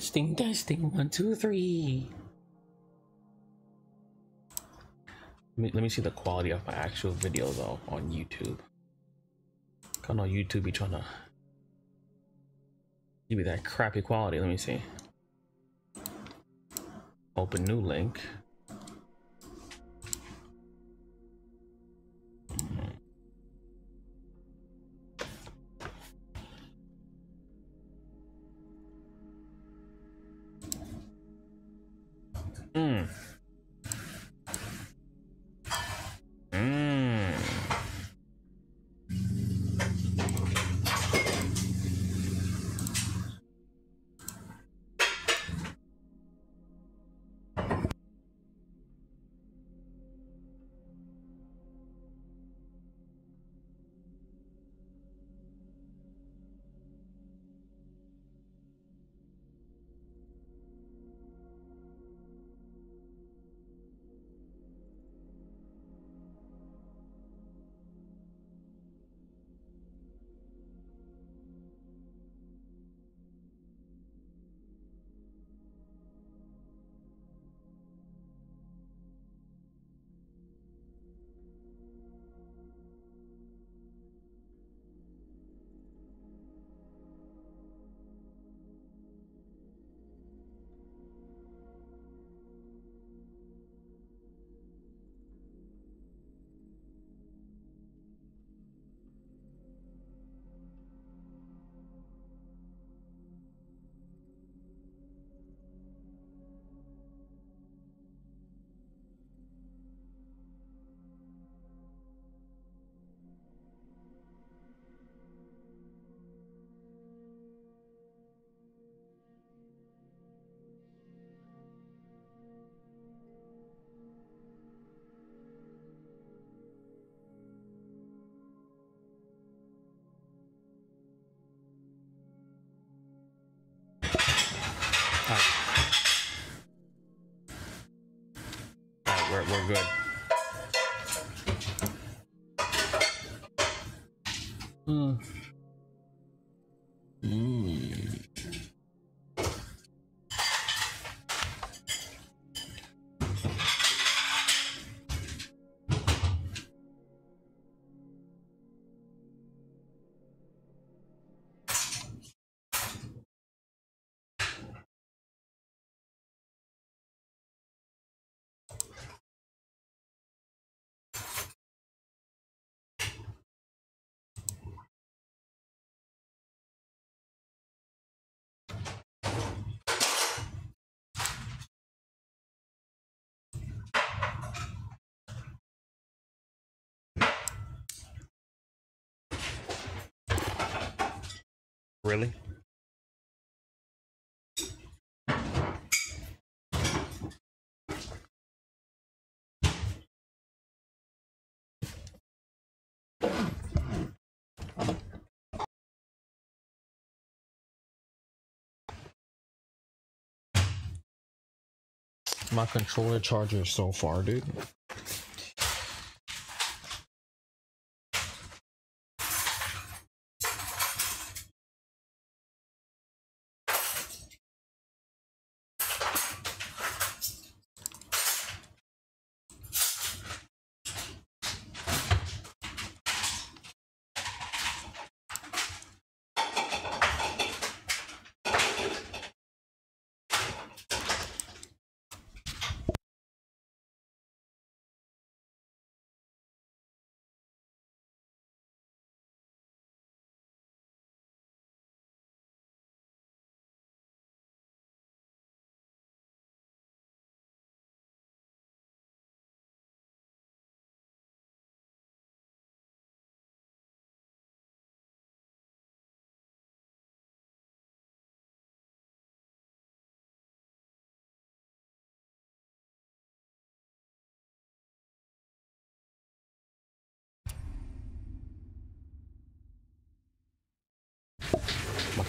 Testing, testing, one, two, three. Let me, let me see the quality of my actual video though on YouTube. I know YouTube be trying to give me that crappy quality. Let me see. Open new link. Good. Really? My controller charger is so far, dude.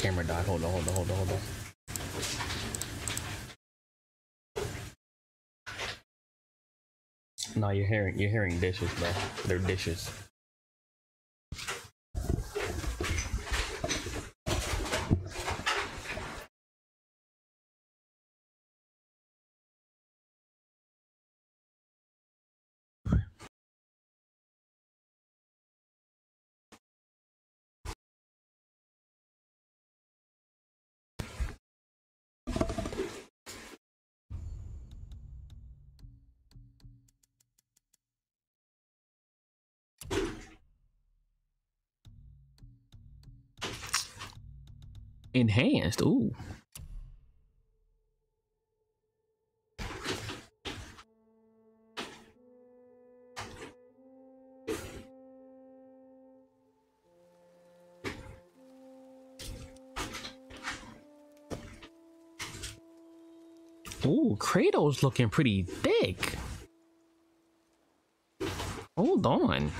Camera died. Hold on, hold on, hold on, hold on. No, you're hearing you're hearing dishes, bro. They're dishes. Enhanced. Ooh. Ooh, Kratos looking pretty thick. Hold on.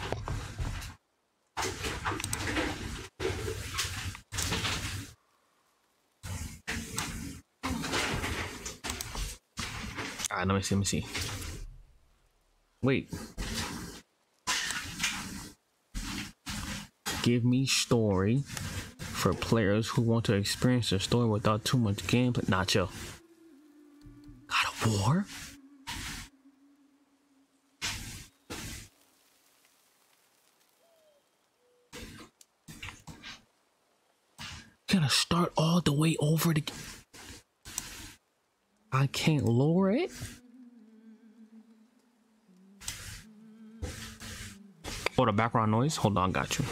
Ah, let me see, let me see. Wait. Give me story for players who want to experience the story without too much gameplay. Nacho. God of War? Gotta start all the way over again. I can't lower it? Oh, the background noise? Hold on, got you.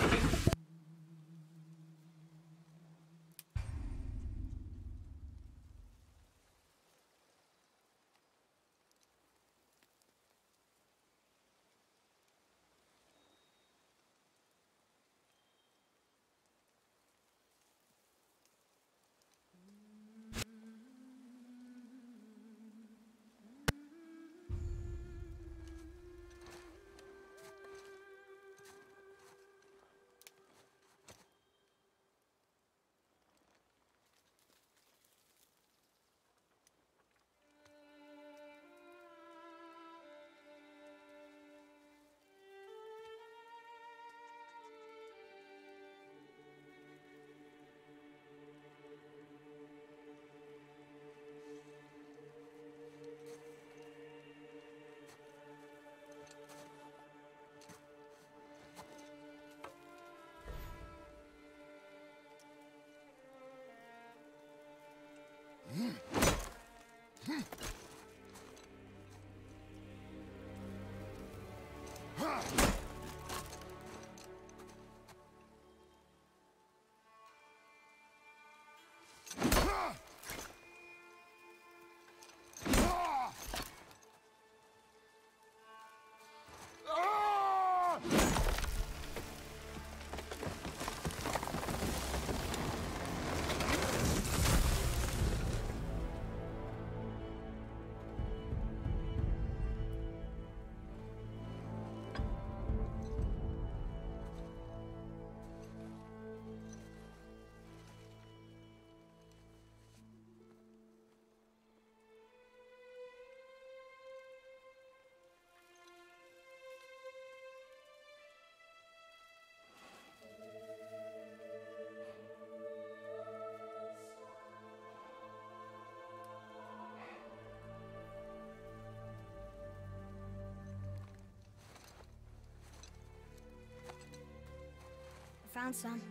Found some.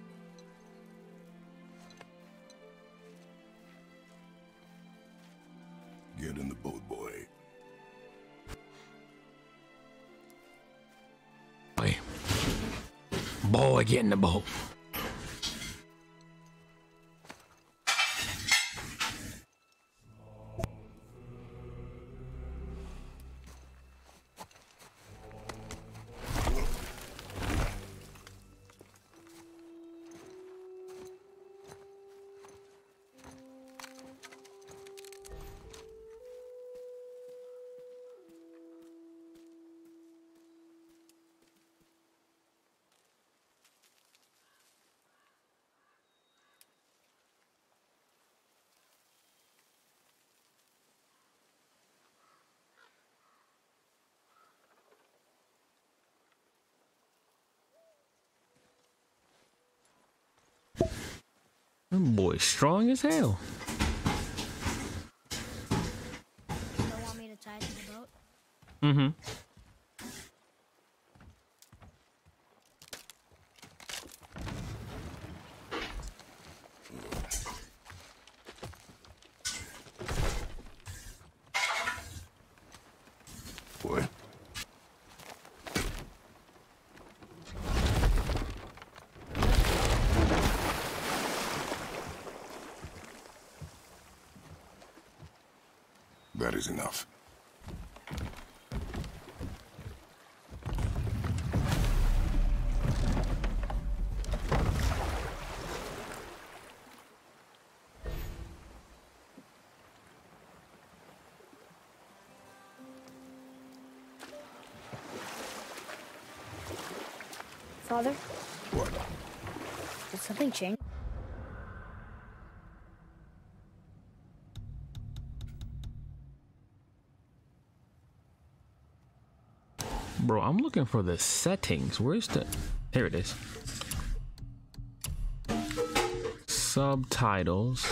Get in the boat, boy. Boy. Boy, get in the boat. That boy strong as hell. Don't That is enough. Bro, I'm looking for the settings. Where's the. Here it is. Subtitles.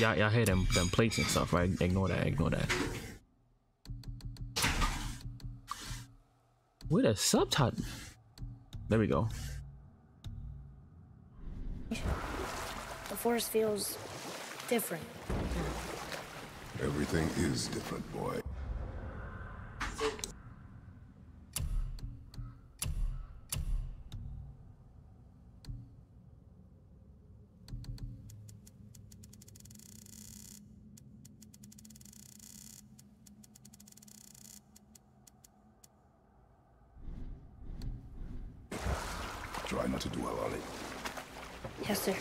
Y'all, y'all hear them, them plates and stuff, right? Ignore that, ignore that. Where the subtitle? There we go. The forest feels different. Everything is different, boy. Try not to dwell on it. Yes, sir.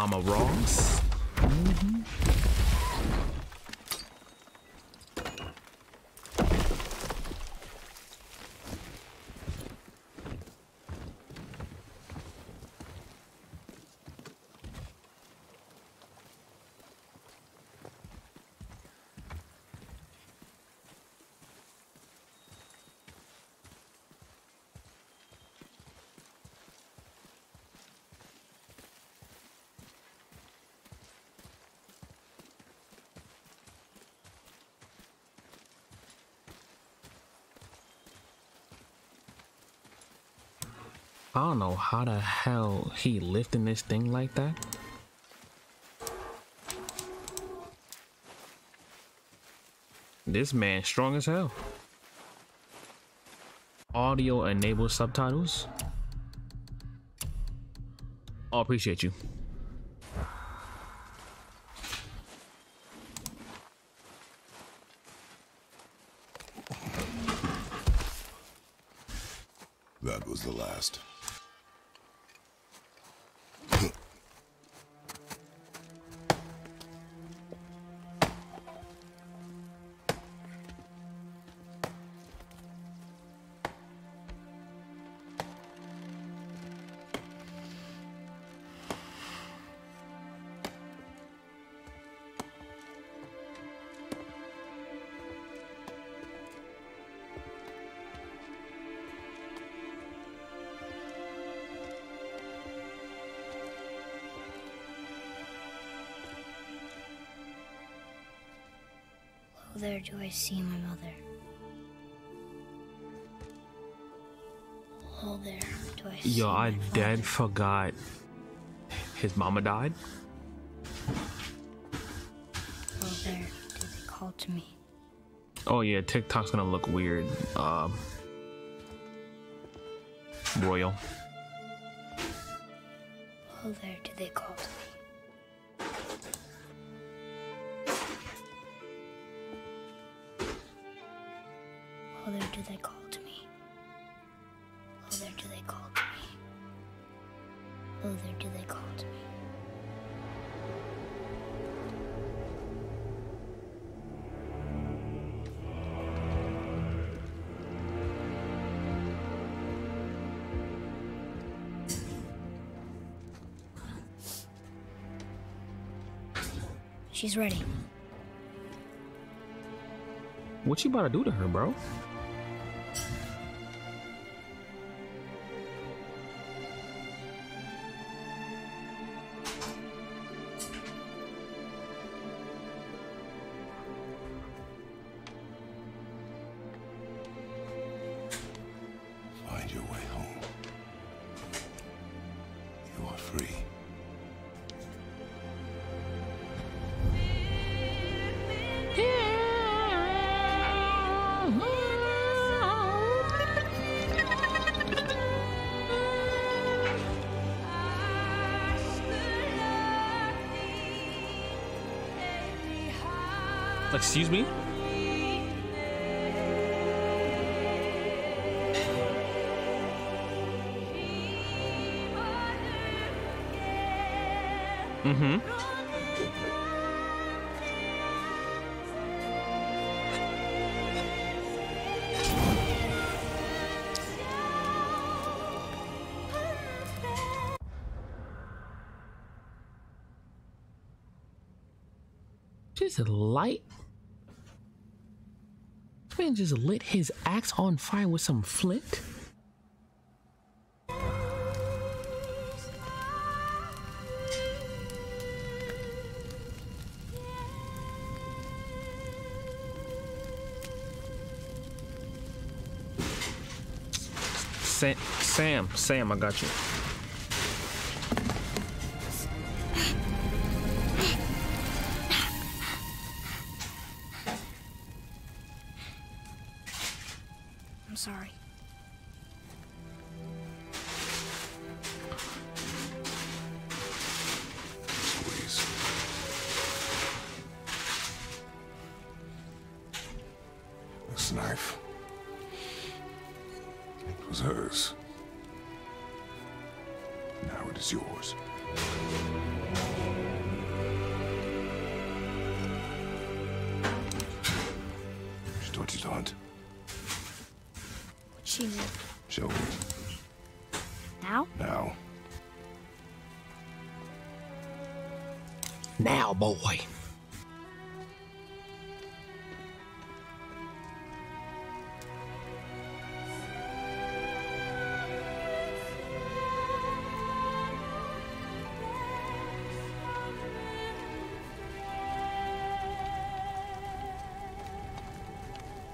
Mama Ross. I don't know how the hell he lifting this thing like that. This man strong as hell. Audio enabled subtitles. Oh, appreciate you. There do I see my mother. Oh, there do I see Yo, I dead forgot his mama died. Oh, there do they call to me. Oh yeah, TikTok's gonna look weird. Um, Royal. Oh, there do they Ready. What you about to do to her, bro? Excuse me? Mm-hmm. Just light. Man just lit his axe on fire with some flint. Sam, Sam, Sam, I got you.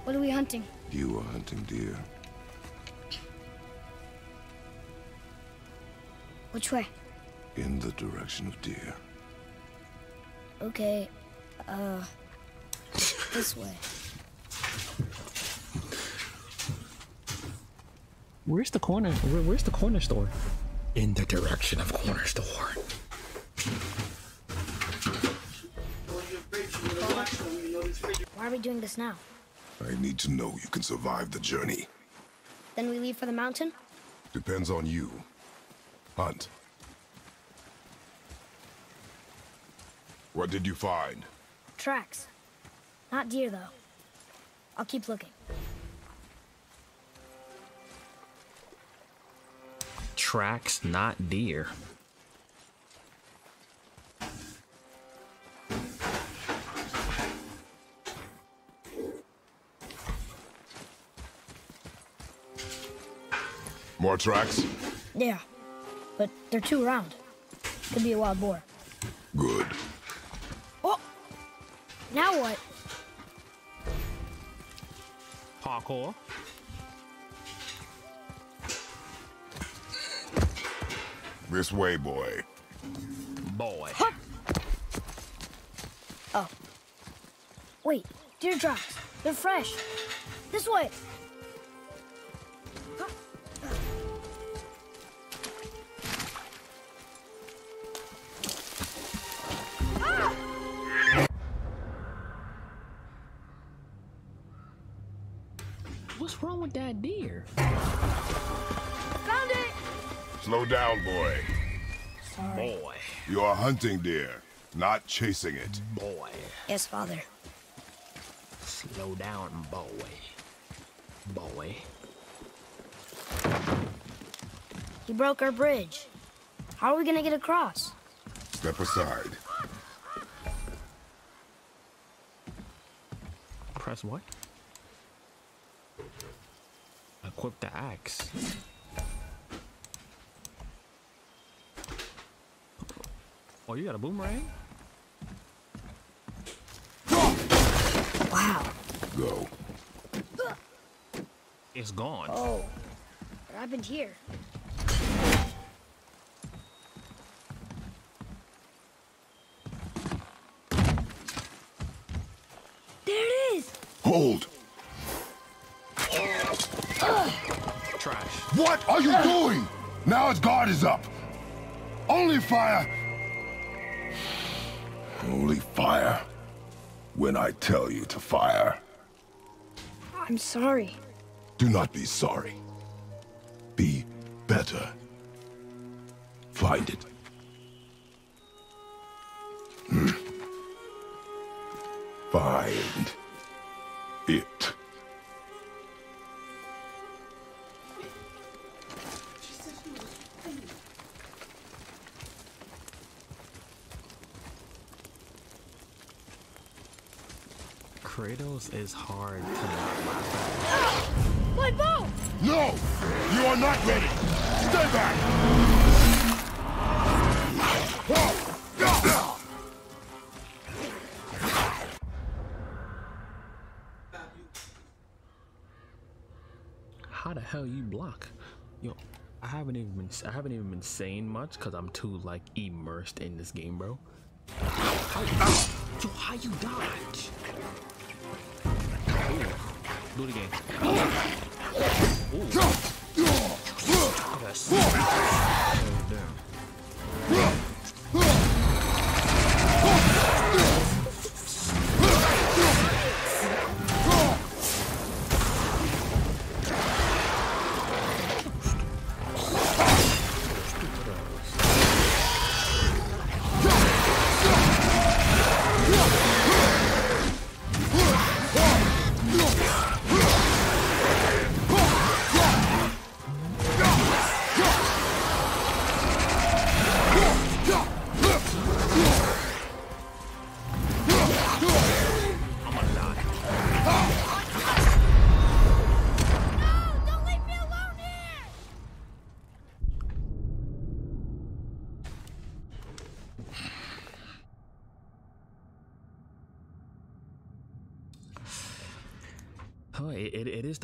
What are we hunting? You are hunting deer. Which way? In the direction of deer. Okay, uh, this way. Where's the corner? Where, where's the corner store? In the direction of corner store. Why are we doing this now? I need to know you can survive the journey. Then we leave for the mountain? Depends on you. Hunt. What did you find? Tracks. Not deer, though. I'll keep looking. Tracks, not deer. More tracks? Yeah, but they're too round. Could be a wild boar. Good. Oh! Now what? Parkour. This way, boy. Boy. Huh. Oh. Wait, deer tracks. They're fresh. This way. Hunting deer, not chasing it. Boy. Yes, father. Slow down, boy. Boy. He broke our bridge. How are we gonna get across? Step aside. Press what? Equip the axe. Oh, you got a boomerang? Wow. Go. It's gone. Oh. What happened here? There it is! Hold! Trash. What are you doing? Now his guard is up. Only fire. Only fire. when I tell you to fire. I'm sorry. Do not be sorry. Be better. Find it. Kratos is hard to not laugh My bow! No! You are not ready! Stay back! at. How the hell you block? Yo, I haven't even been I haven't even been saying much because I'm too like immersed in this game, bro. How, yo, how you dodge? Ooh, do it again. Ooh. I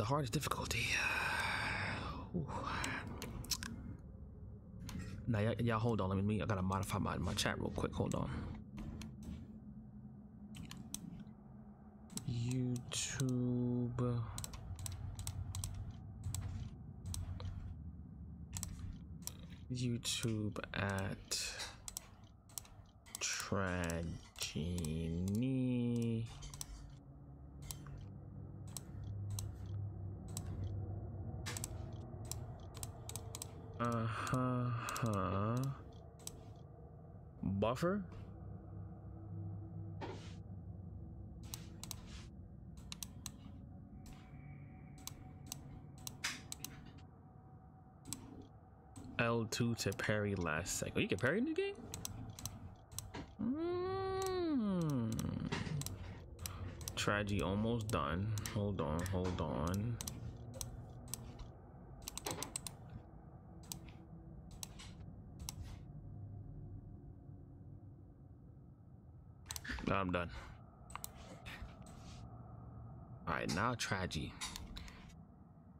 the hardest difficulty. Uh, Ooh. Now, y'all hold on. Let me. I gotta modify my, my chat real quick. Hold on. YouTube. YouTube at Tragienie. Uh huh. Buffer. L2 to parry last second. You can parry in the game? Mm. Tragedy almost done. Hold on, hold on. I'm done. Alright, now Tragedy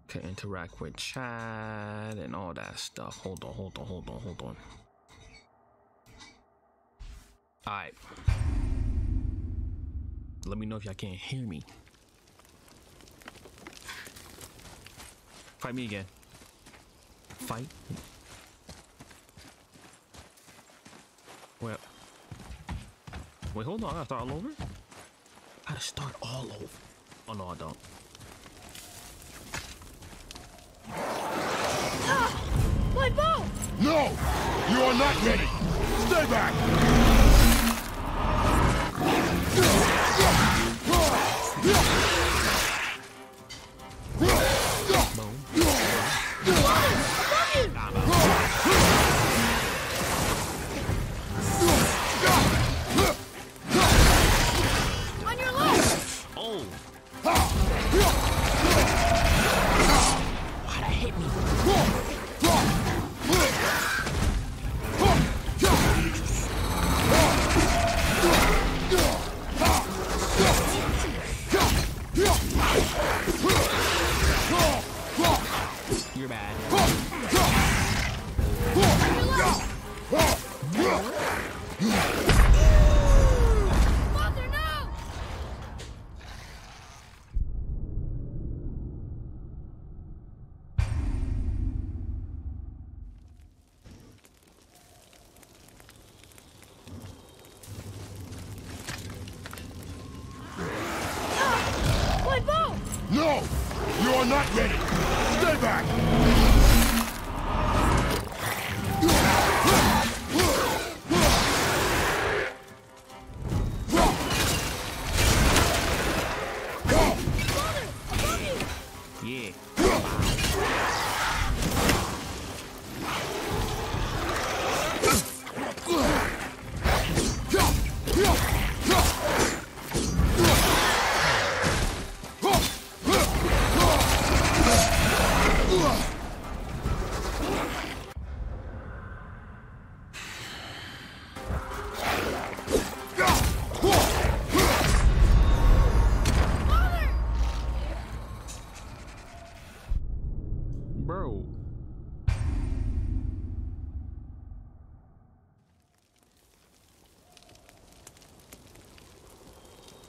can interact with Chad and all that stuff. Hold on, hold on, hold on, hold on. Alright. Let me know if y'all can't hear me. Fight me again. Fight. Well. Wait, hold on. I gotta start all over? I gotta start all over. Oh no, I don't. Ah! My bow! No! You are not ready! Stay back!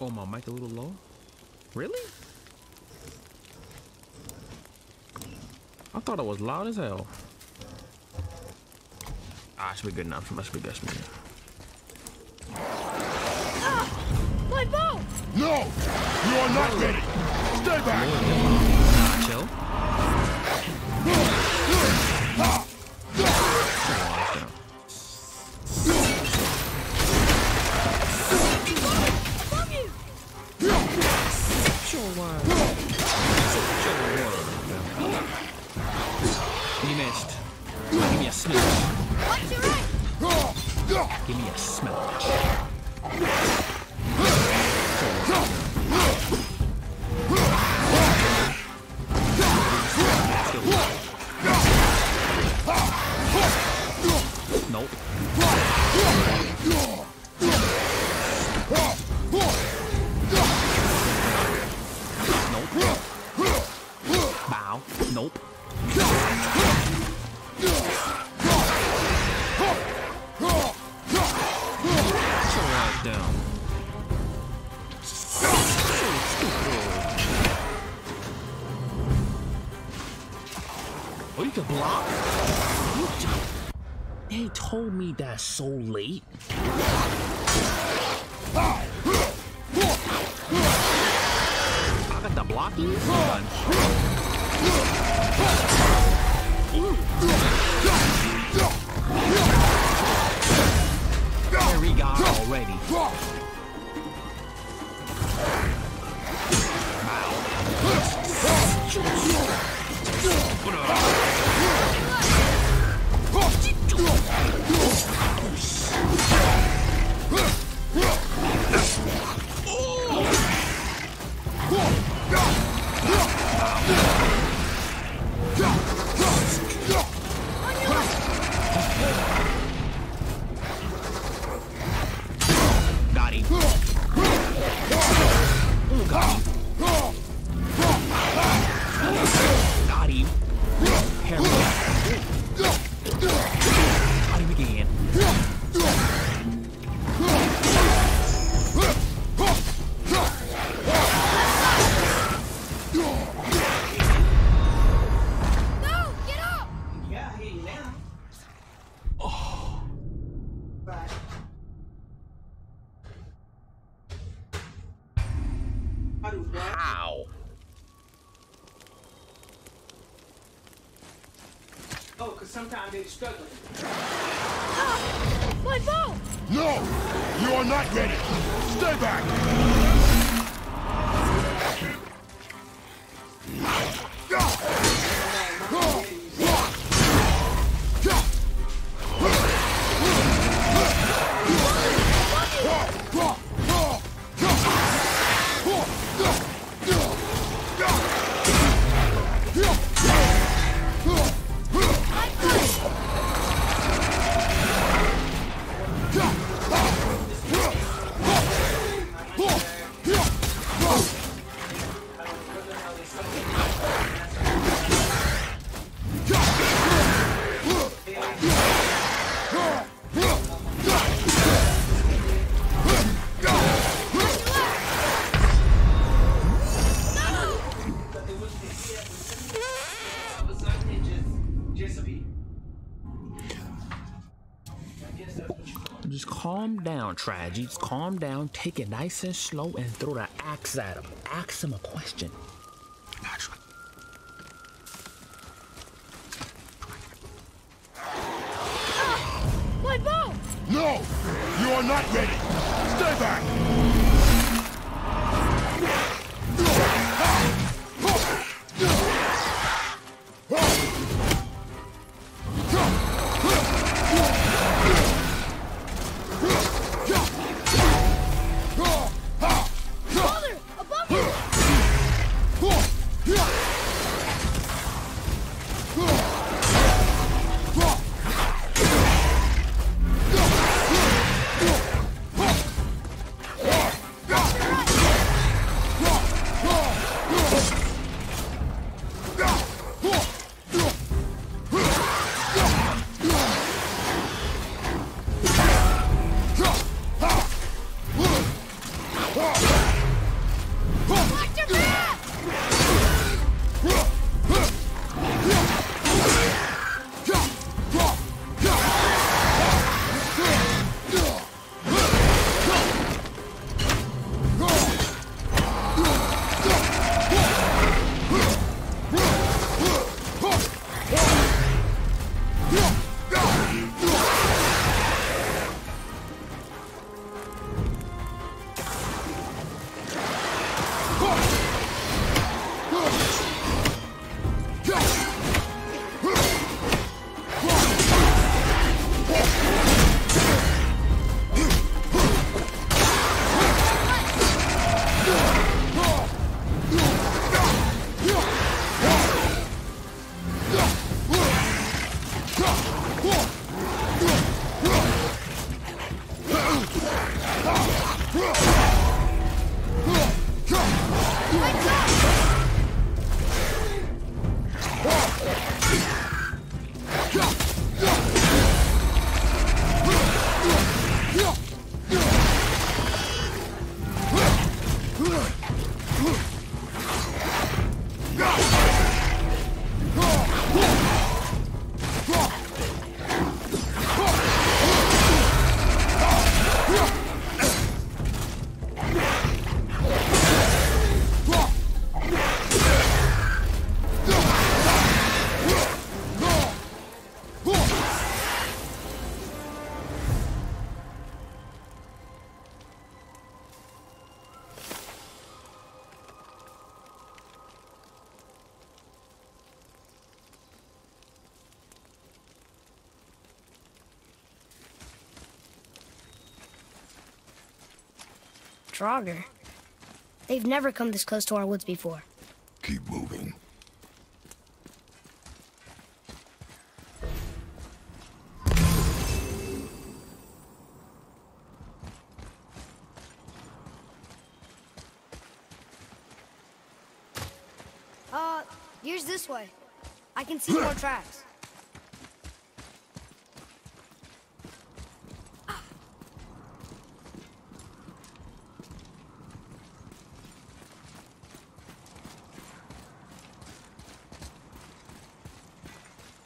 Oh, my mic a little low? Really? I thought it was loud as hell. Ah, should be good enough. Must be good enough. My bow! No! You are not ready! Stay back! sometimes they struggle. down, Tragies. Calm down, take it nice and slow, and throw the axe at him. Ask him a question. Draugr. They've never come this close to our woods before. Keep moving. Uh, here's this way. I can see more tracks.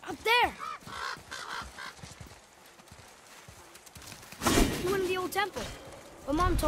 Up there! You went to the old temple. But Mom told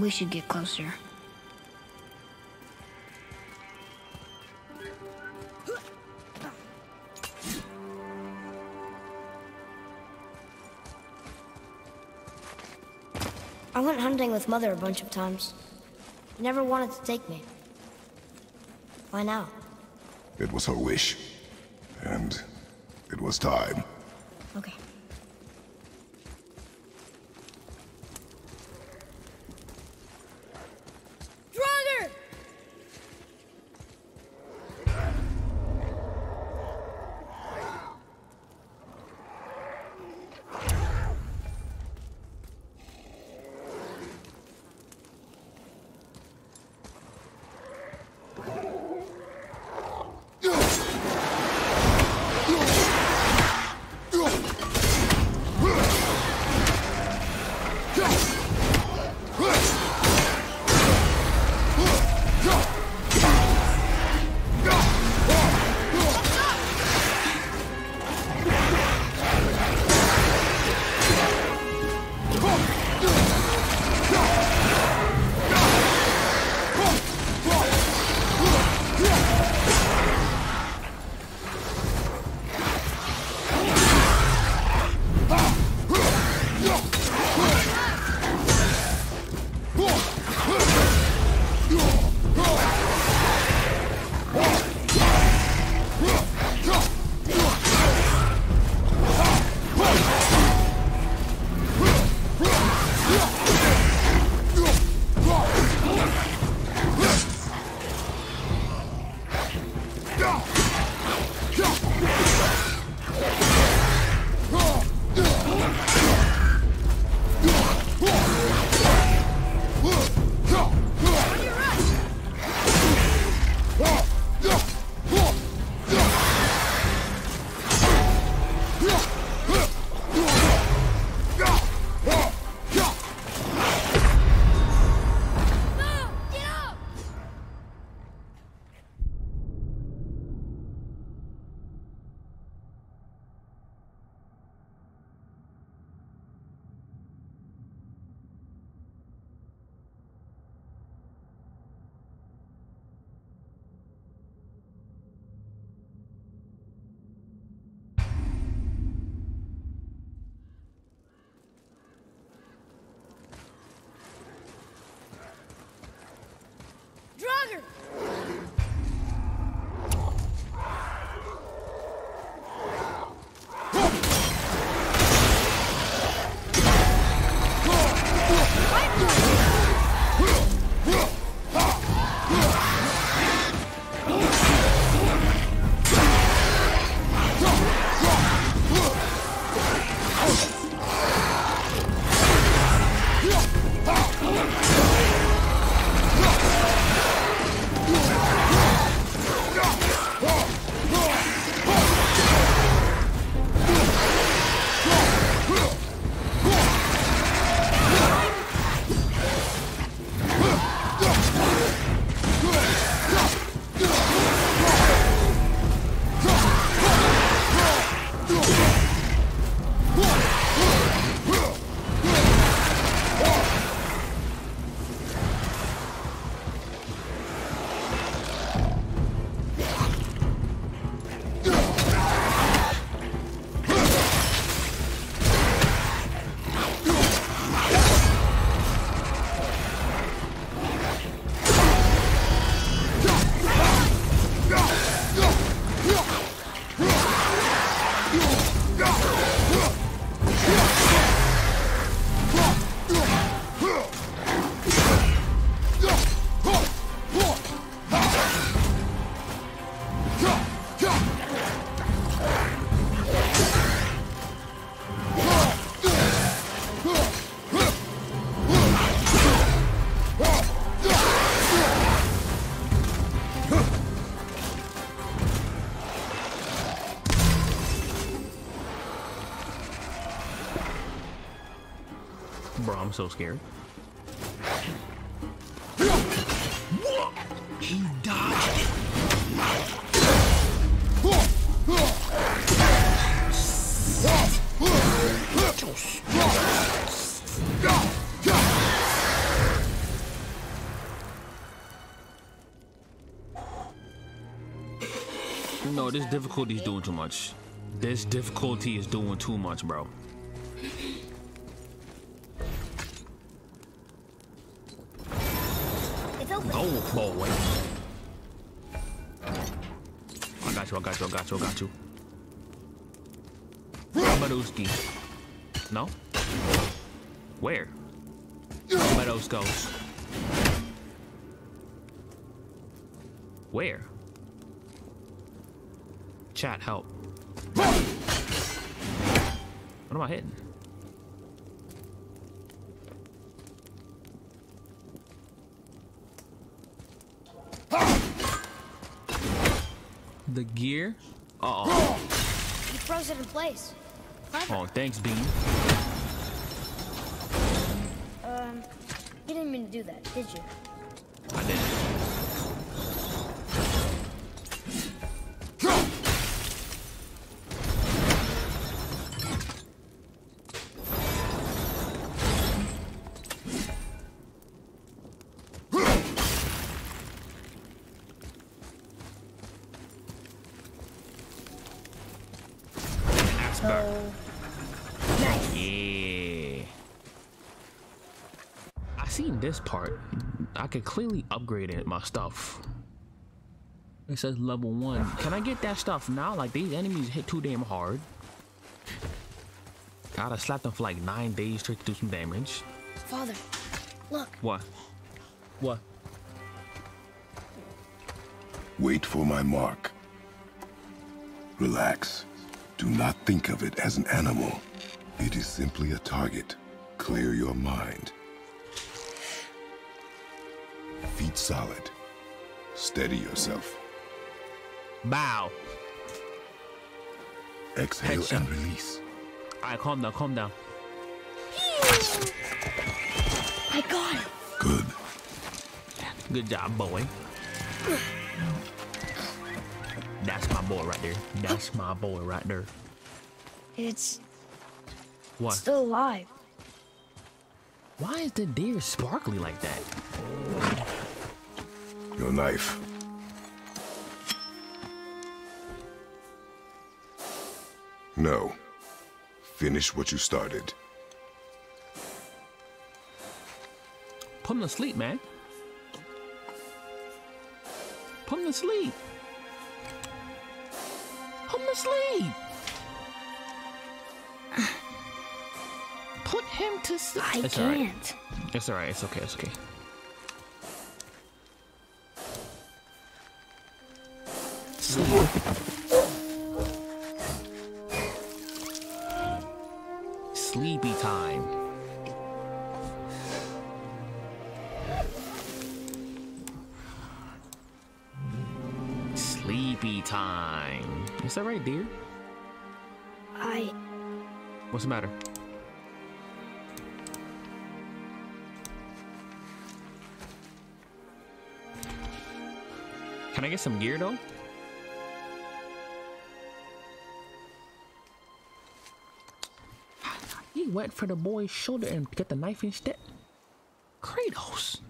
We should get closer. I went hunting with Mother a bunch of times. She never wanted to take me. Why now? It was her wish. And it was time. So scared. He. No, this difficulty is doing too much. This difficulty is doing too much, bro. Boy. I got you, I got you, I got you, I got you. Baduski. No? Where? Meadows goes. Where? Chat, help. What am I hitting? The gear? Uh oh. He froze it in place. Clever. Oh, thanks, Bean. Um, you didn't mean to do that, did you? This part. I could clearly upgrade it, my stuff. It says level one. Can I get that stuff now? Like these enemies hit too damn hard. Gotta slap them for like nine days straight to do some damage. Father, look. What? What? Wait for my mark. Relax. Do not think of it as an animal. It is simply a target. Clear your mind. Feet solid. Steady yourself. Bow. Exhale Headshot. and release. Alright, calm down, calm down. I got him. Good. Good job, boy. That's my boy right there. That's my boy right there. It's What? still alive. Why is the deer sparkly like that? Your knife. No. Finish what you started. Put him to sleep, man. Put him to sleep. Put him to sleep. Put him to sleep. I It's can't. It's alright. It's okay. It's okay. Sleep. Sleepy time. Sleepy time. Is that right, dear? I. What's the matter? Can I get some gear though? Went for the boy's shoulder and get the knife instead. Kratos.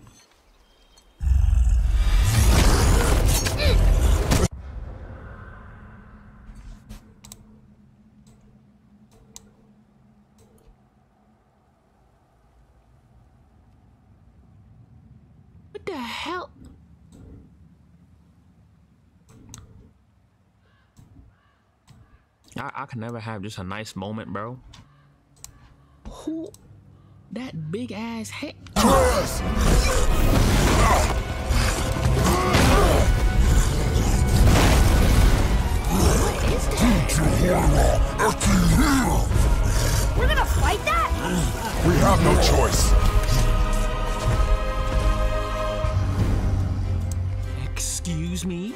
What the hell? I, I can never have just a nice moment, bro. Who? That big ass head. What is that? We're gonna fight that? We have no choice. Excuse me?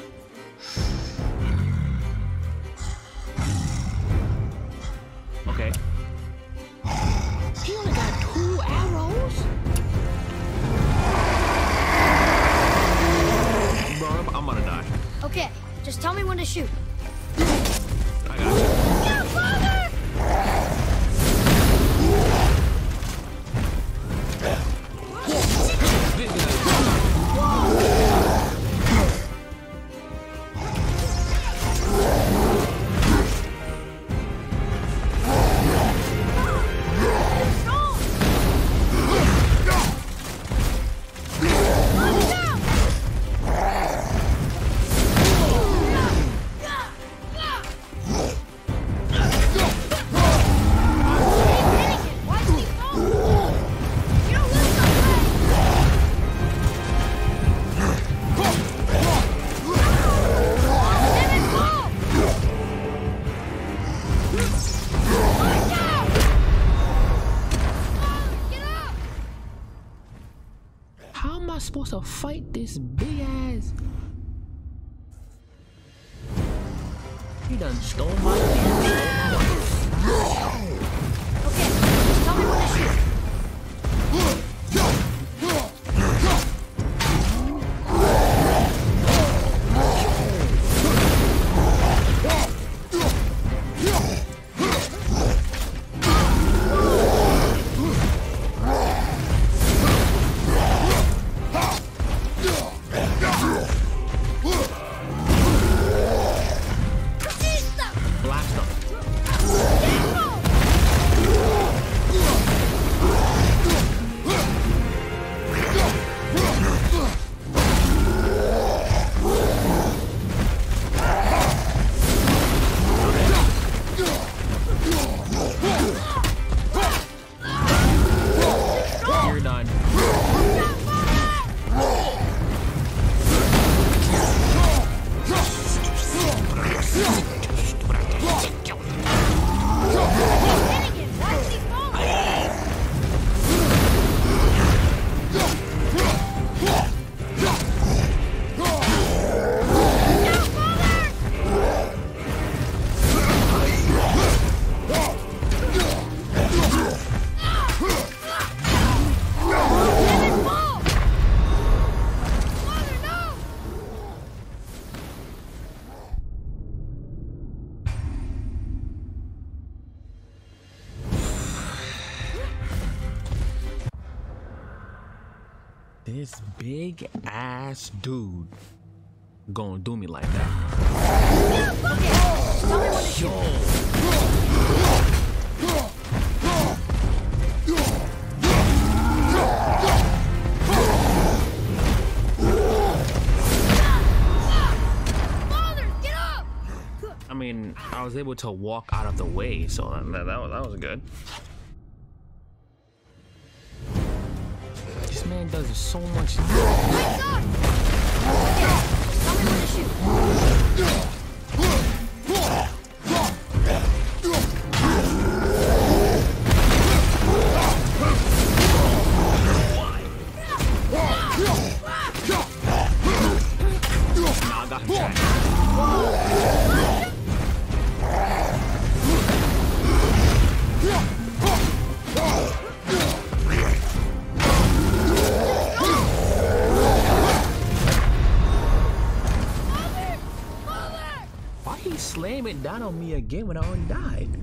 big ass dude gonna do me like that? I mean, I was able to walk out of the way, so that, that, that was good. This man does so much. Wake up! Here, I'm gonna shoot. on me again when I already died.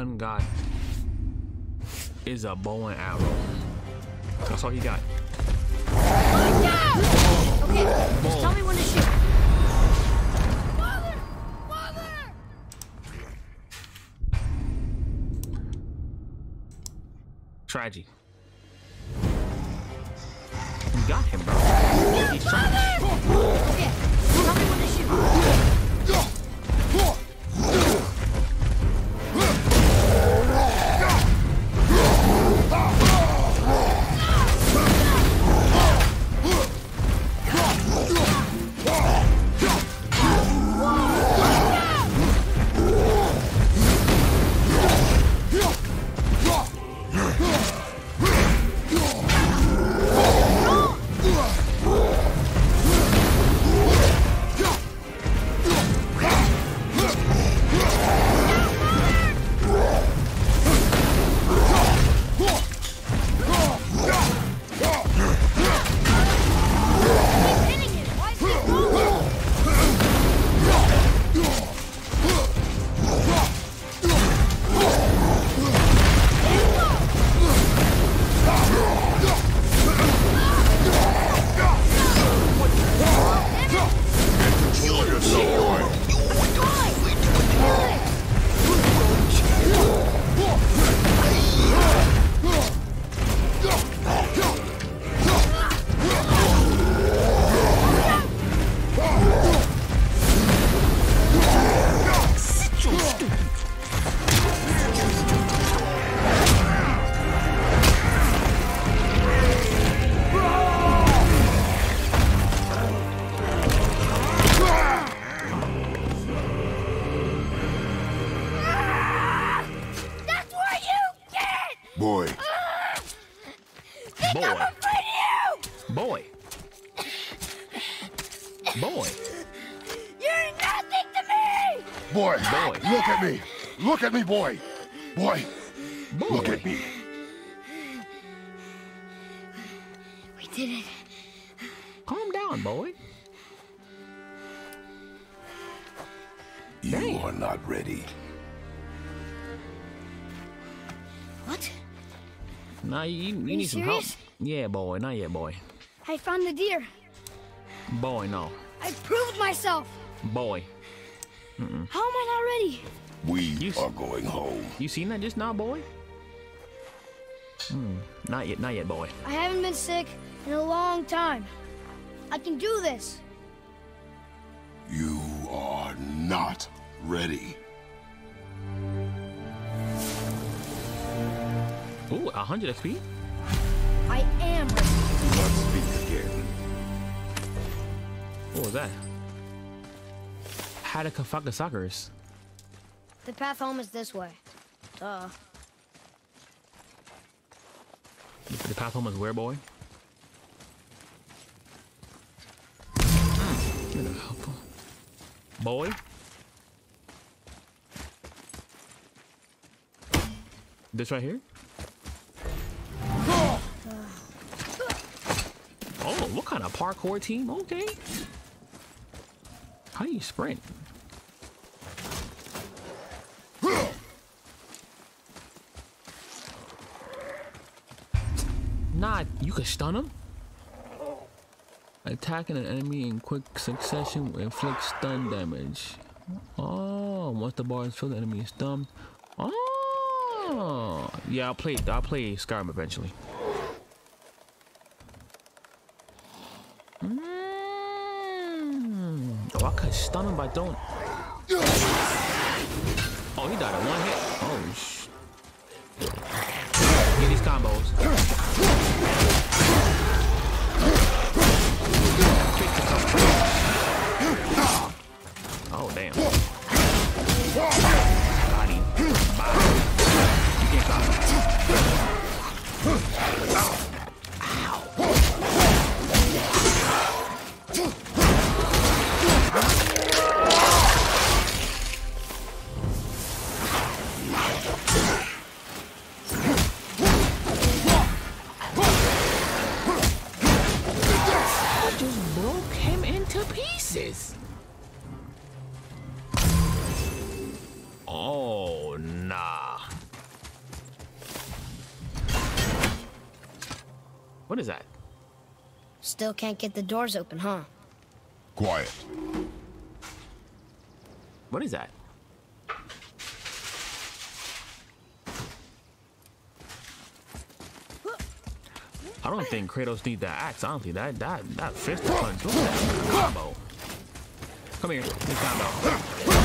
Son got is a bow and arrow. That's all he got. Okay, just tell me when to shoot. Father! Father! Tragic. You got him, bro. He's trash. Look at me, boy. Boy, Boy. look at me. We did it. Calm down, boy. You Damn. are not ready. What? Nah, you, you, you you need some help. serious? Yeah, boy. Not yet, boy. I found the deer. Boy, no. I proved myself. Boy. How am I not ready? We You are going home. You seen that just now, boy? Hmm. Not yet, not yet, boy. I haven't been sick in a long time. I can do this. You are not ready. Ooh, 100 XP? I am ready. Do not speak again. What was that? Hadaka Fut the suckers. The path home is this way. Duh. The path home is where, boy? You're not helpful. Boy? This right here? Oh, what kind of parkour team? Okay. How do you sprint? Nah, you can stun him. Attacking an enemy in quick succession will inflict stun damage. Oh, once the bar is filled, the enemy is stunned. Oh, yeah, I'll play. I'll play Skyrim eventually. Mm. Oh, I could stun him by throwing. He died in one hit. Oh, sh. Get these combos. Still can't get the doors open, huh? Quiet. What is that? I don't think Kratos need that axe. Honestly, that that that fist punch. Look at that combo. Come here, this combo.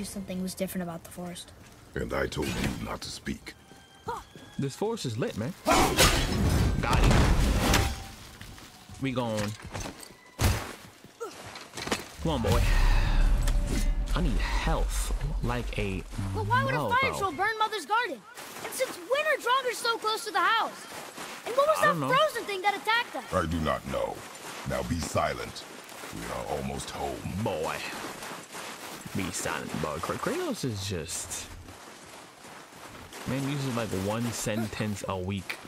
You something was different about the forest. And I told you not to speak. This forest is lit, man. Got it. We gone. Come on, boy. I need health, like a But why would a fire mofo. troll burn Mother's garden? And since when are Draugrs so close to the house? And what was I that frozen thing that attacked us? I do not know. Now be silent. We are almost home. boy? Be silent. Kra- Kratos is just man uses like one sentence a week.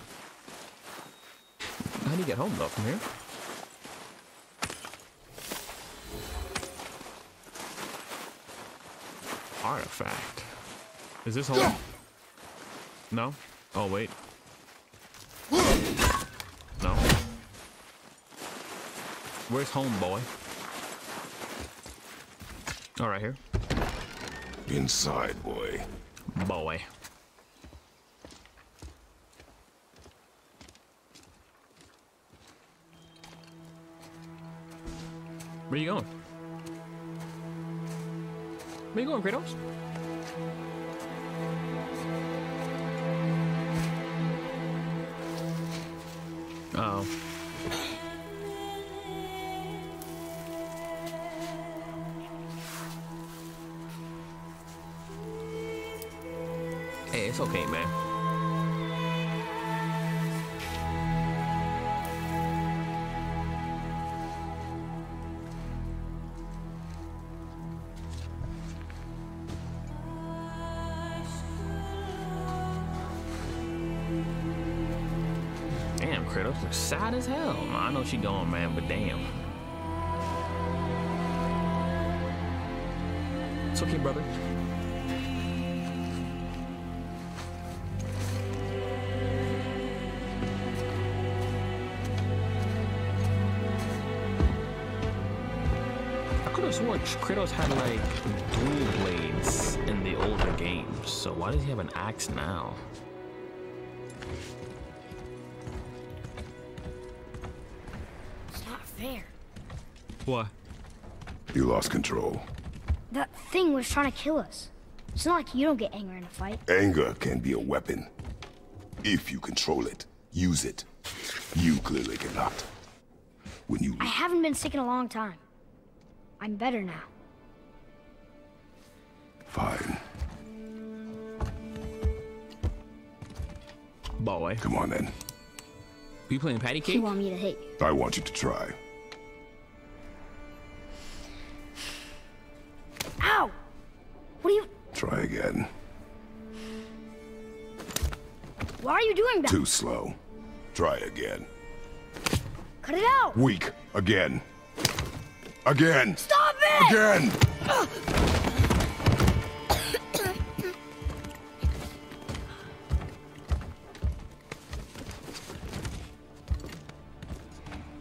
How do you get home though from here? Artifact. Is this home? No? Oh wait. No. Where's home, boy? All right, here. Inside, boy. Boy. Where you going? Where you going, Kratos? Oh. It's okay, man. Damn, Kratos looks sad as hell. I know she going, man, but damn. It's okay, brother. Kratos had like dual blades in the older games. So why does he have an axe now? It's not fair. What? You lost control. That thing was trying to kill us. It's not like you don't get anger in a fight. Anger can be a weapon. If you control it, use it. You clearly cannot. When you I haven't been sick in a long time. I'm better now. fine, Boy. come on then. You playing patty cake? You want me to hit you. I want you to try. Ow! What are you... Try again. Why are you doing that? Too slow. Try again. Cut it out! Weak. Again. Again. Stop it! Again.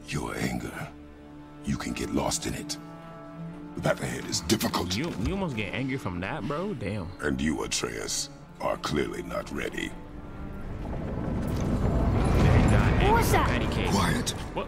Your anger. You can get lost in it. The path ahead is difficult. You you almost get angry from that, bro? Damn. And you, Atreus, are clearly not ready. Man got angry was that? Quiet. What?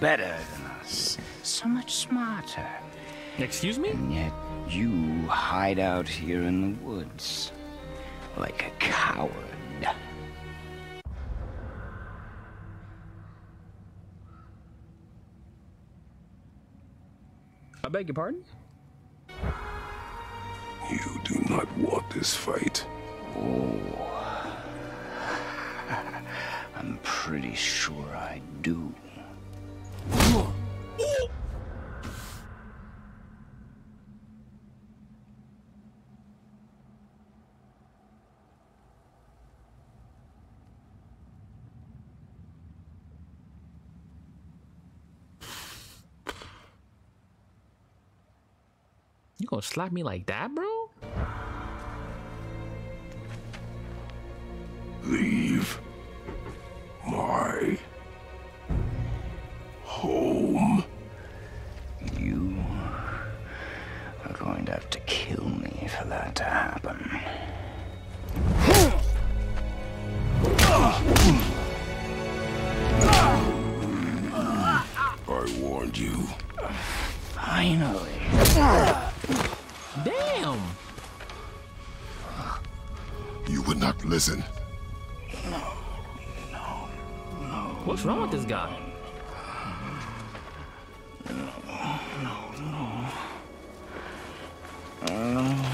better than us, so much smarter. Excuse me? And yet you hide out here in the woods like a coward. I beg your pardon? You do not want this fight. Oh. I'm pretty sure I do. You gonna slap me like that, bro? Leave my that to happen. I warned you. Finally. Damn! You would not listen. No. No. No. What's wrong with this guy? Are you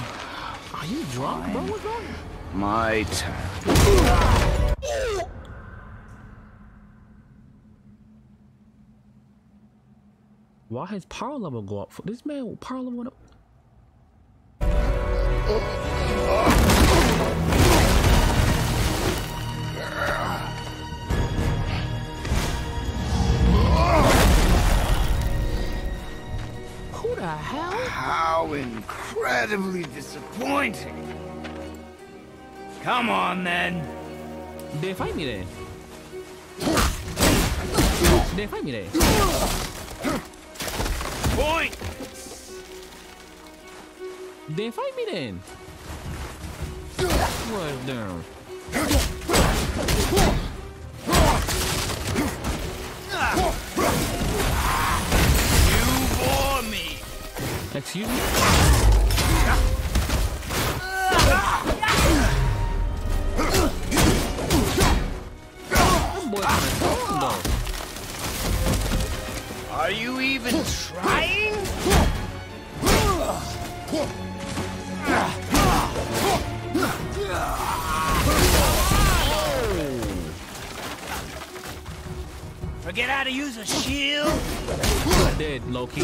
drunk, bro? What's wrong? My turn. Why his power level go up? For this man, power level went up. Who the hell? How incredibly disappointing. Come on then. Fight me then. Then fight me then. Point! Fight me then. Rush down. You bore me! Excuse me? Are you even trying? Forget how to use a shield? I did, Loki.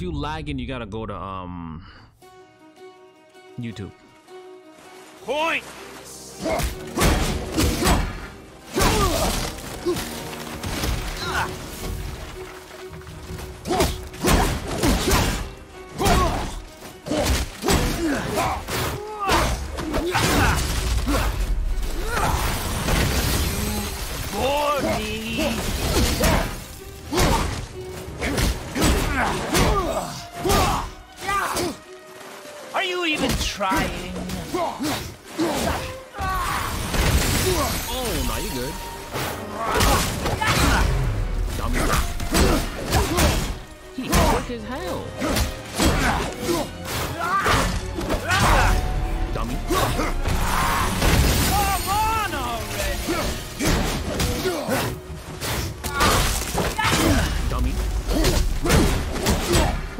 If you lagging, you gotta go to um YouTube. Point!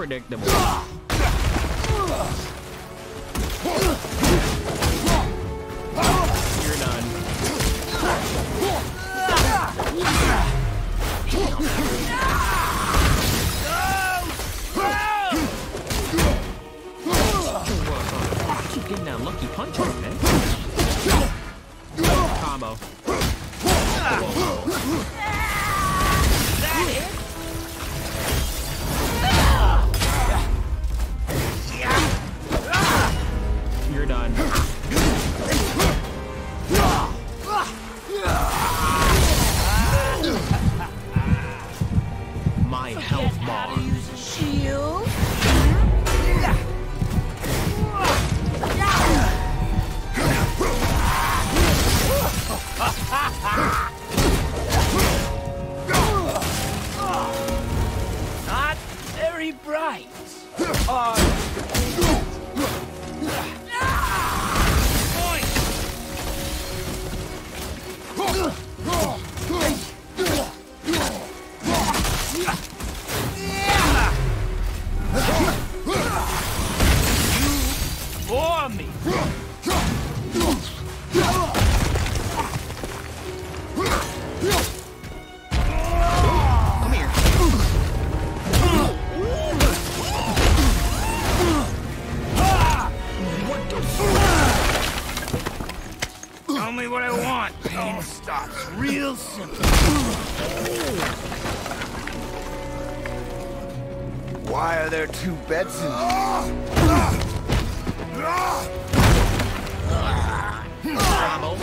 Predictable. There two beds in Combo,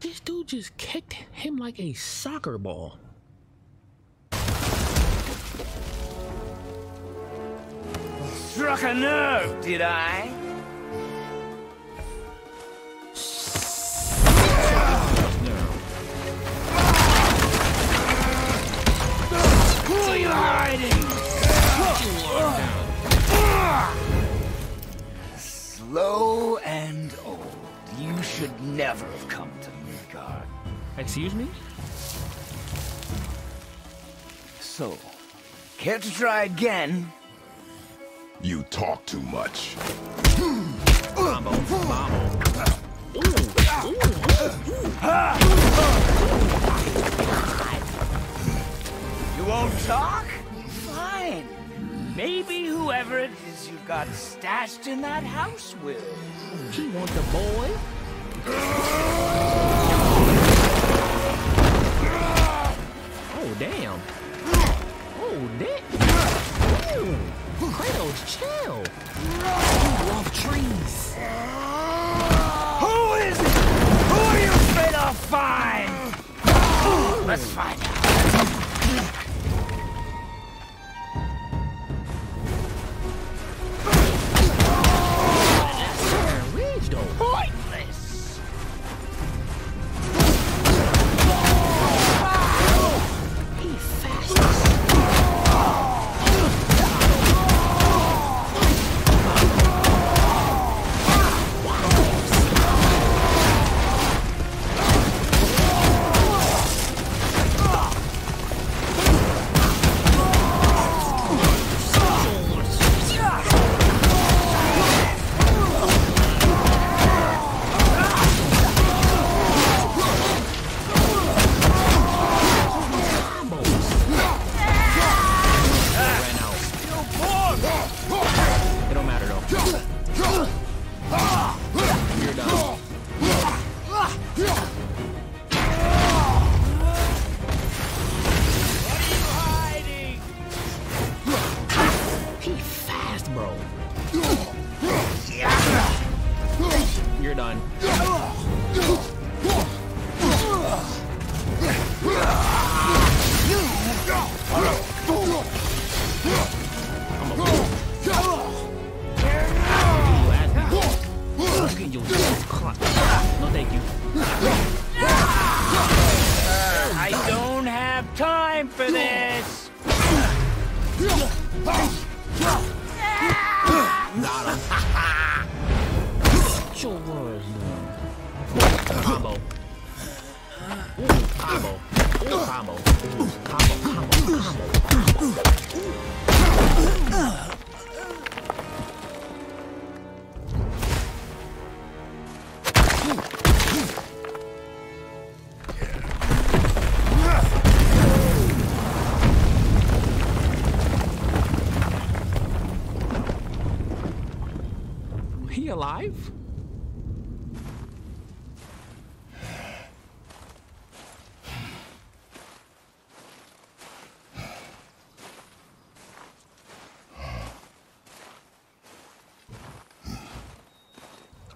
This dude just kicked him like a soccer ball. Did I? Who are you hiding? Slow and old. You should never have come to Midgard. Excuse me? So, care to try again? You talk too much. Combo, combo. You won't talk? Fine. Maybe whoever it is you got stashed in that house will. He want the boy? Oh, damn. Oh, damn. Ooh. Kratos, chill. You love trees. Who is it? Who are you afraid I'll find? Let's find out. Alive?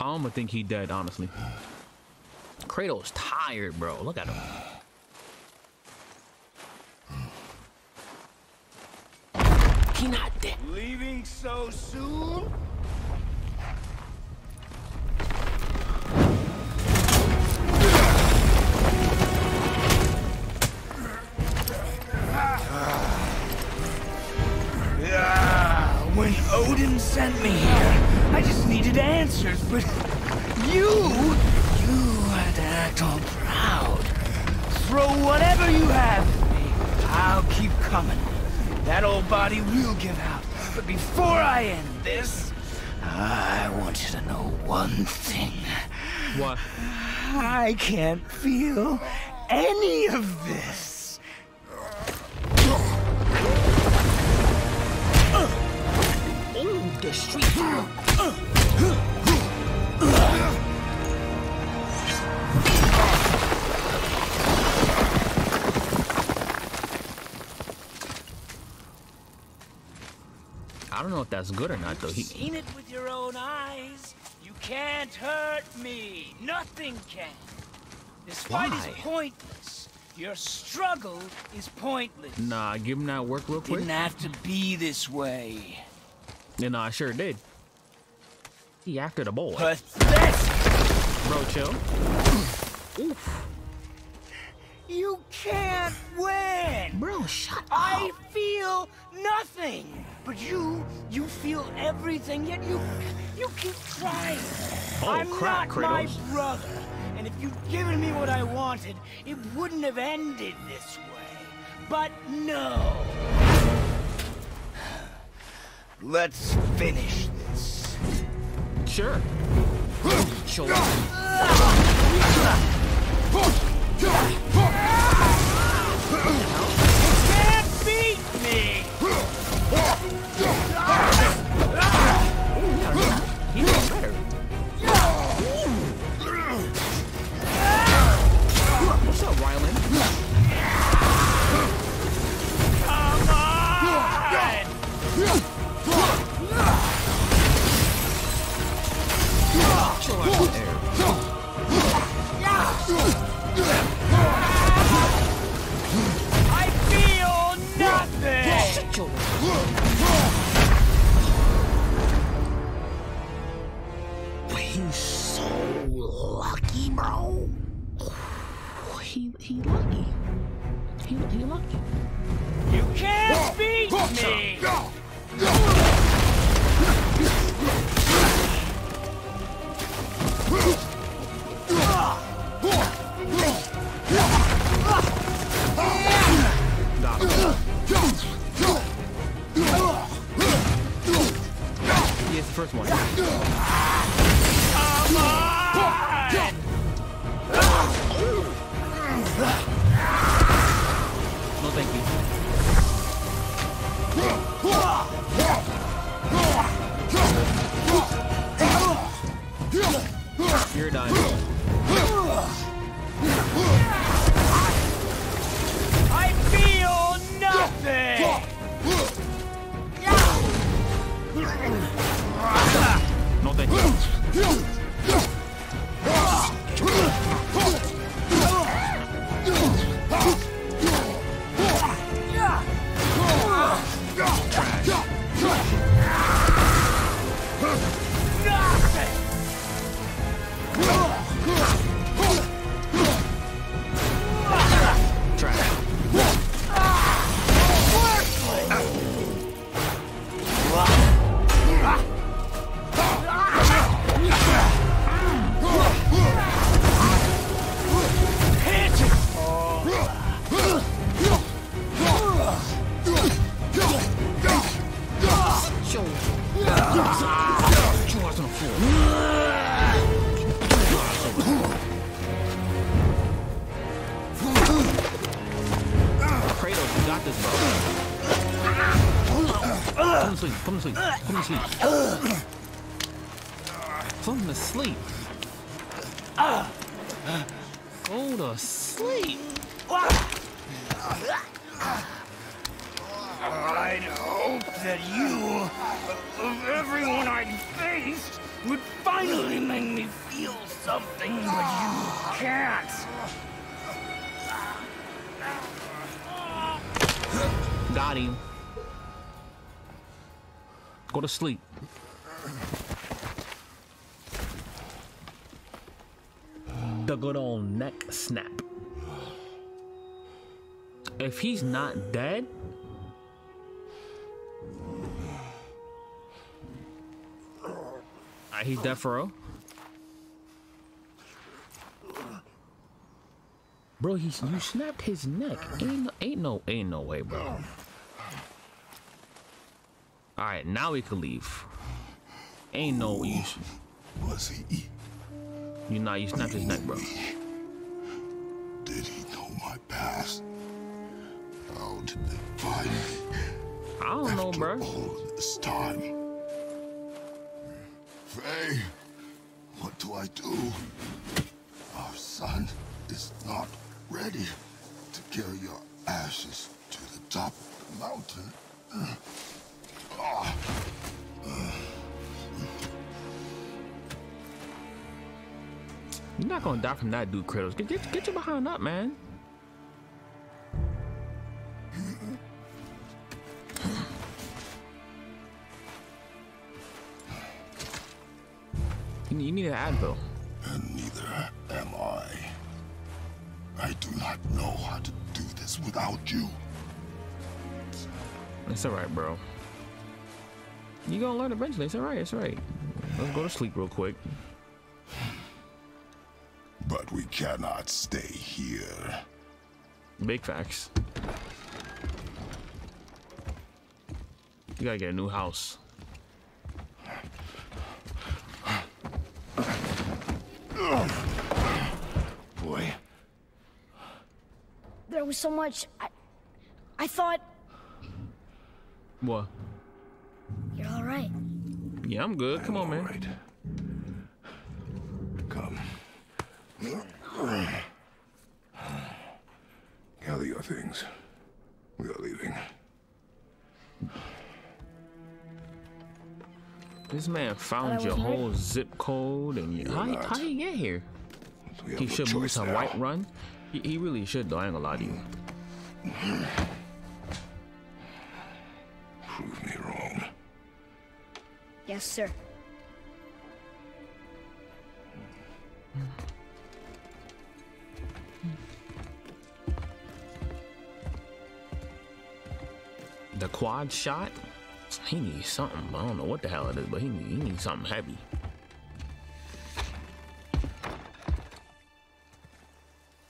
I'm gonna think he dead, honestly. Kratos tired, bro. Look at him. Body will give out. But before I end this, I want you to know one thing. What? I can't feel Nothing can. This fight Why? is pointless. Your struggle is pointless. nah, give him that work real quick. Didn't have to be this way. Yeah, no, I sure did. He after the boy. Pathetic. Bro, chill. Oof. You can't win. Bro, shut up! I feel nothing. But you, you feel everything, yet you, you keep trying. Oh, I'm crap, not my brother. And if you'd given me what I wanted, it wouldn't have ended this way. But no. Let's finish this. Sure. Sure. Ah. Can't He he lucky. He he lucky. You can't beat me. Got him. The first one. Come on. No, thank you. You're done. I feel nothing. No, thank you. Got him. Go to sleep. The good old neck snap. If he's not dead, Alright, he's dead for real. Bro, he's you snapped his neck. Ain't no, ain't no, ain't no way, bro. All right, now we can leave. Ain't no use. Was he? You not you snapped his neck, bro. Did he know my past? How did they find me I don't know, bro. all this time? Faye, what do I do? Our son is not ready to carry your ashes to the top of the mountain. Ah. You're not gonna die from that dude, Kratos. Get get, get your behind up, man. You need, you need an Advil. I do not know how to do this without you. It's alright, bro. You gonna learn eventually. It's alright. It's alright. Let's go to sleep real quick. But we cannot stay here. Big facts. You gotta get a new house. Boy, There was so much. I, I thought What? you're all right. Yeah, I'm good. Come on, all man. right. Come. Gather your things. We are leaving. This man found your wasn't whole zip code and you, how, not. how you get here? We He should move choice some white run. He, he really should though. I ain't gonna lie to you. Prove me wrong. Yes, sir. The quad shot. He needs something. I don't know what the hell it is, but he need, he needs something heavy.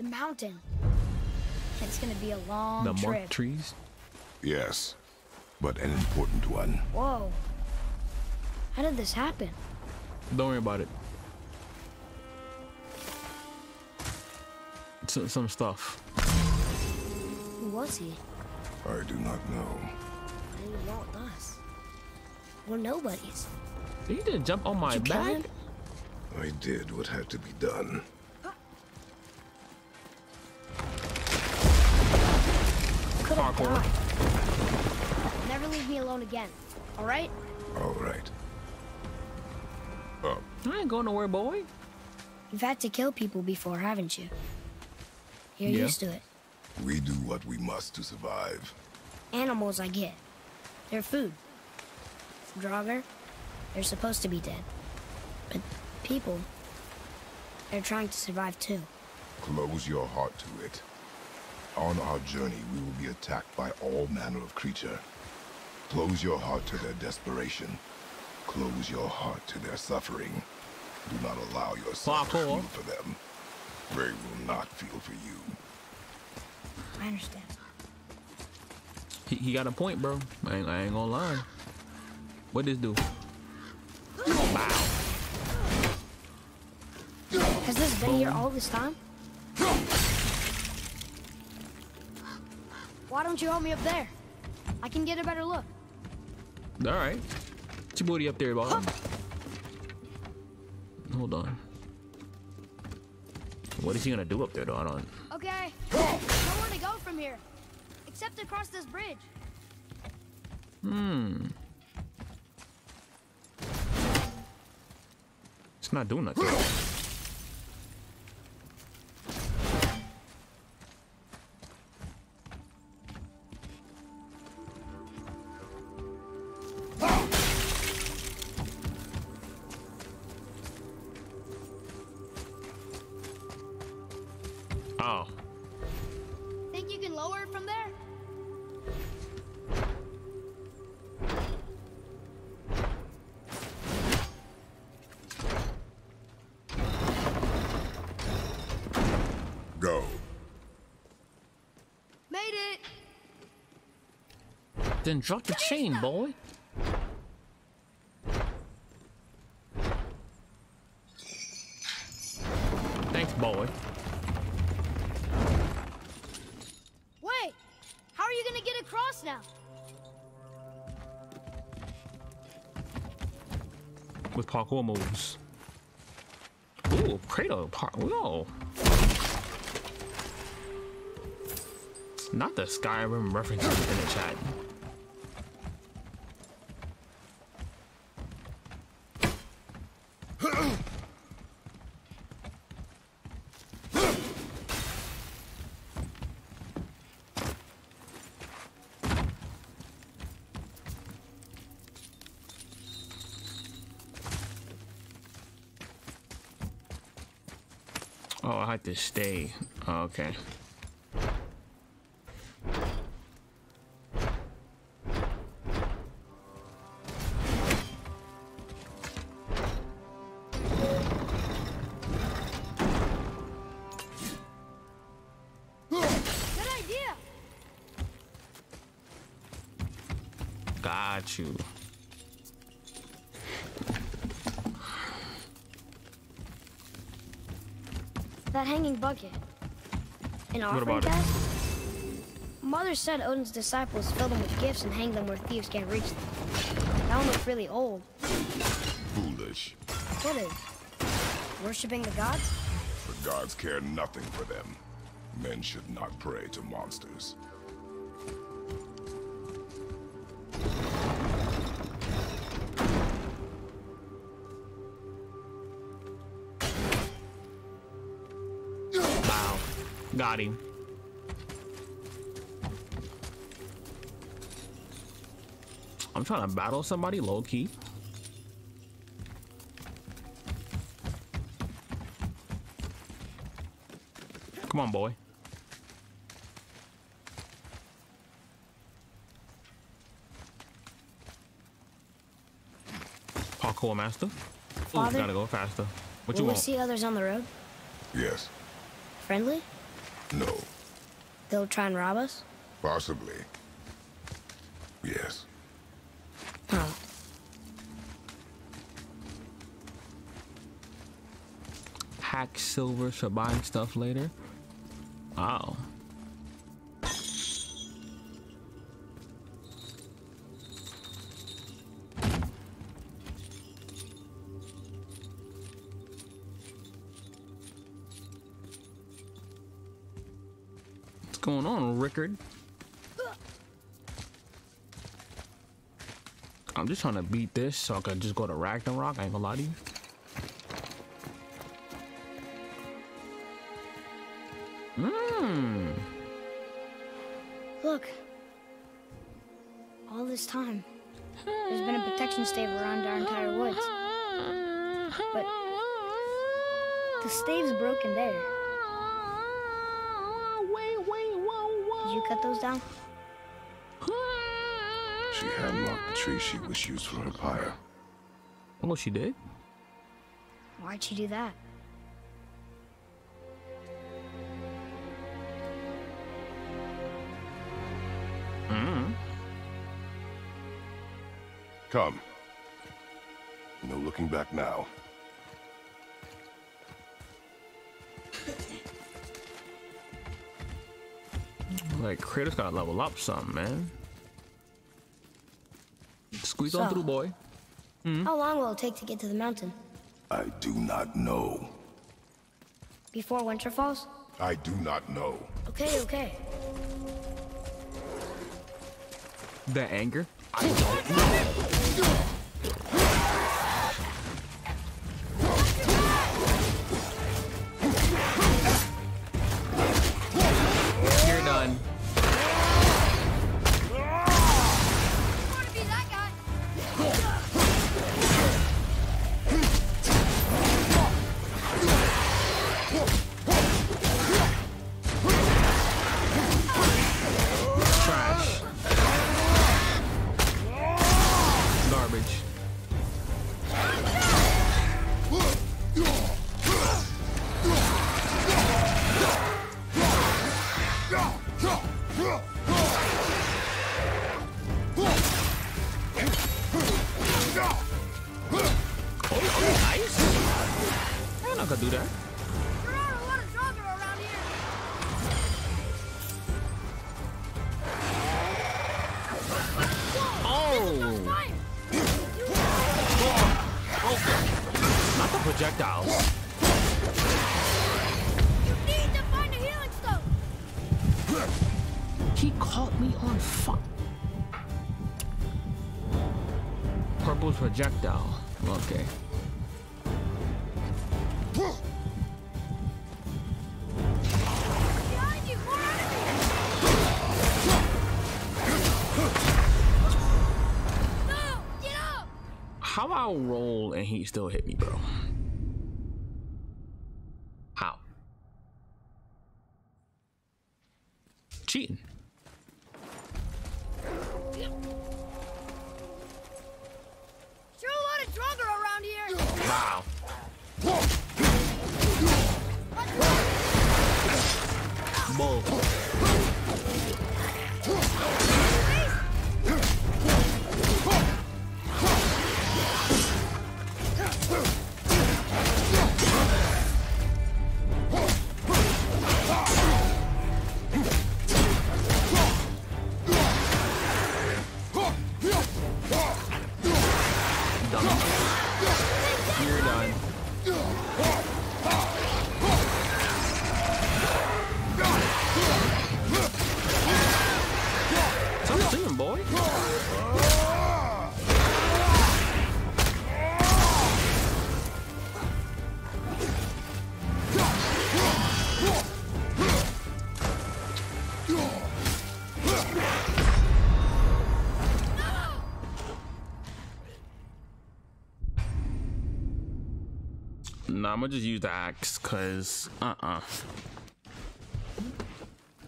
Mountain. It's gonna be a long the trip. mark trees. Yes, but an important one. Whoa. How did this happen? Don't worry about it. Some, some stuff. Who was he? I do not know. I didn't want us. We're nobodies. Did he just jump on my Did you kill back? I did what had to be done. Parkour. Never leave me alone again. All right? All right. Up. I ain't going nowhere, boy. You've had to kill people before, haven't you? You're Yeah. used to it. We do what we must to survive. Animals, I get. They're food. Draugr, they're supposed to be dead. But people, they're trying to survive too. Close your heart to it. On our journey, we will be attacked by all manner of creature. Close your heart to their desperation. Close your heart to their suffering. Do not allow yourself to Parkour. feel for them. They will not feel for you. I understand. He, he got a point, bro. I ain't, I ain't gonna lie. What this do? Bow. Has this been here all this time? Why don't you help me up there? I can get a better look. All right. Get your booty up there, boy. Hold on. What is he gonna do up there, though? I don't. Okay. Nowhere to go from here. Except across this bridge. Hmm. It's not doing nothing. and drop the chain, boy. Thanks, boy. Wait, how are you gonna get across now? With parkour moves. Ooh, cradle park. Whoa. Not the Skyrim references in the chat. Stay. Oh, okay. Offering about it? Mother said Odin's disciples fill them with gifts and hang them where thieves can't reach them. That one looks really old. Foolish. What is? Worshipping the gods? The gods care nothing for them. Men should not pray to monsters. Got him. I'm trying to battle somebody low key. Come on, boy. Parkour master. Ooh, Father? gotta go faster. What Will you we want? see others on the road? Yes. Friendly? No. They'll try and rob us? Possibly. Yes. Oh. hack silver for buying stuff later. Wow. Just trying to beat this so I can just go to Ragnarok. I ain't gonna lie to you. Was used for her pyre. Oh, she did? Why'd she do that? Mm. Come. No looking back now. Like, Kratos gotta level up something, man. Squeeze on So- through, boy. Hmm? How long will it take to get to the mountain? I do not know. Before winter falls? I do not know. Okay, okay. The anger? I don't know. caught me on fire. Purple projectile. Okay. How I roll and he still hit me, bro. I'm gonna just use the axe, cause uh uh.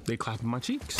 They clapping my cheeks.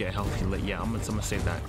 get healthy. Yeah, I'm, I'm gonna save that.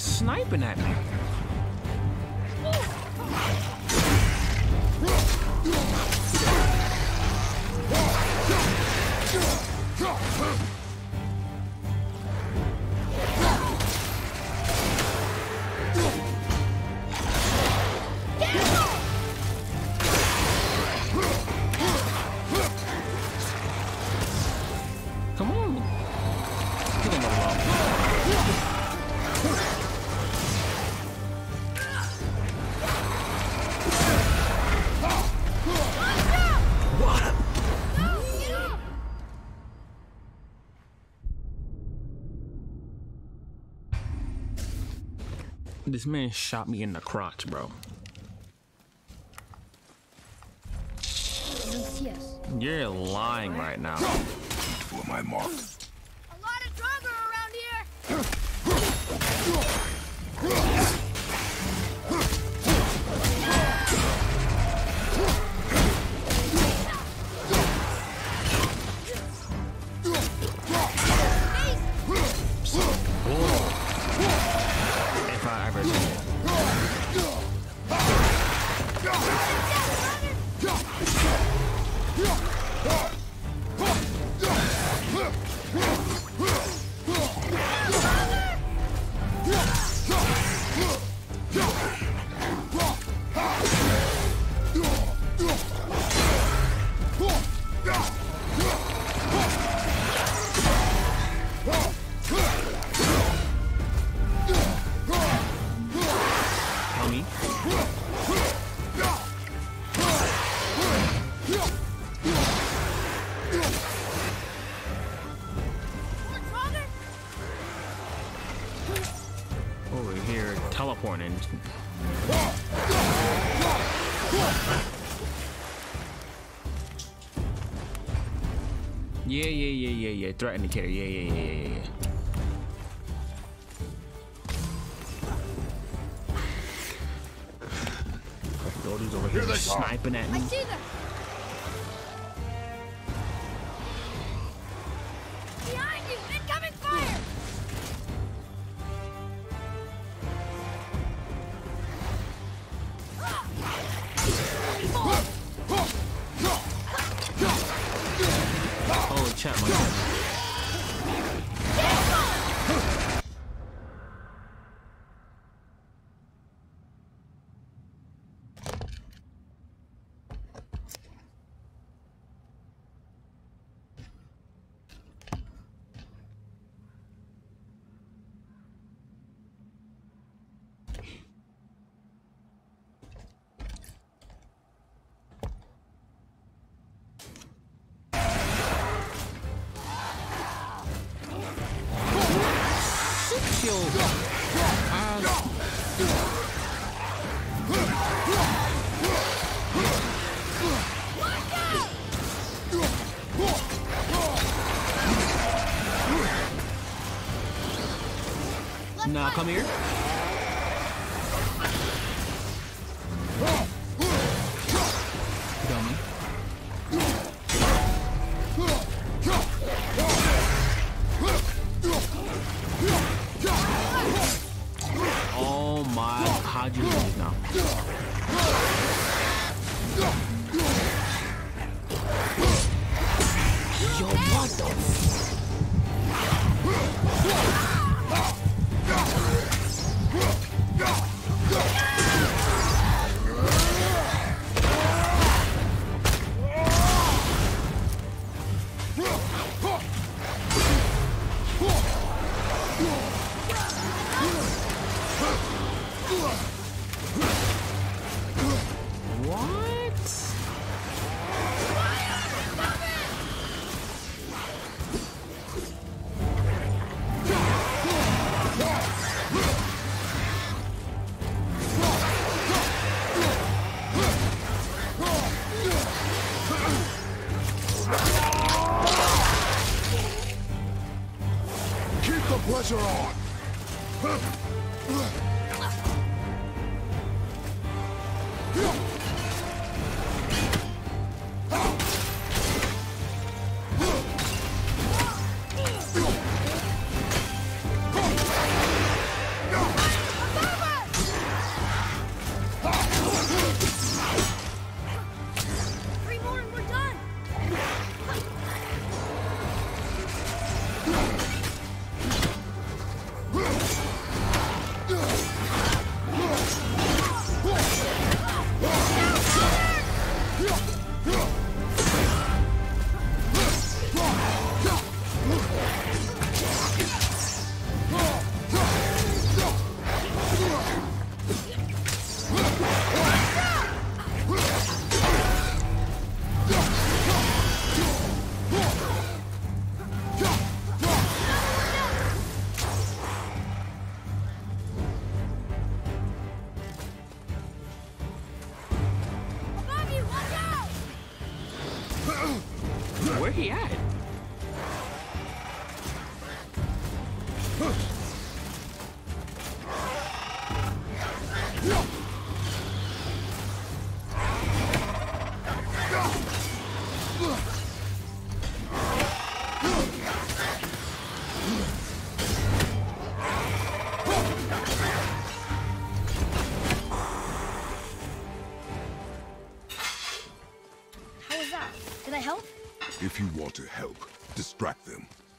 Sniping at me? This man shot me in the crotch, bro. You don't see us. You're lying yeah, yeah, yeah, yeah. Threat indicator. Yeah, yeah, yeah, yeah, yeah. Goldie's over here they sniping at me. see them. Come here.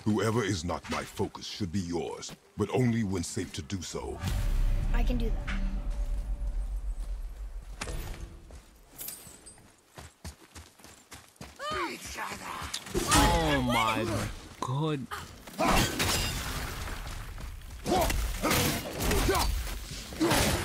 Whoever is not my focus should be yours, but only when safe to do so. I can do that. Oh my god.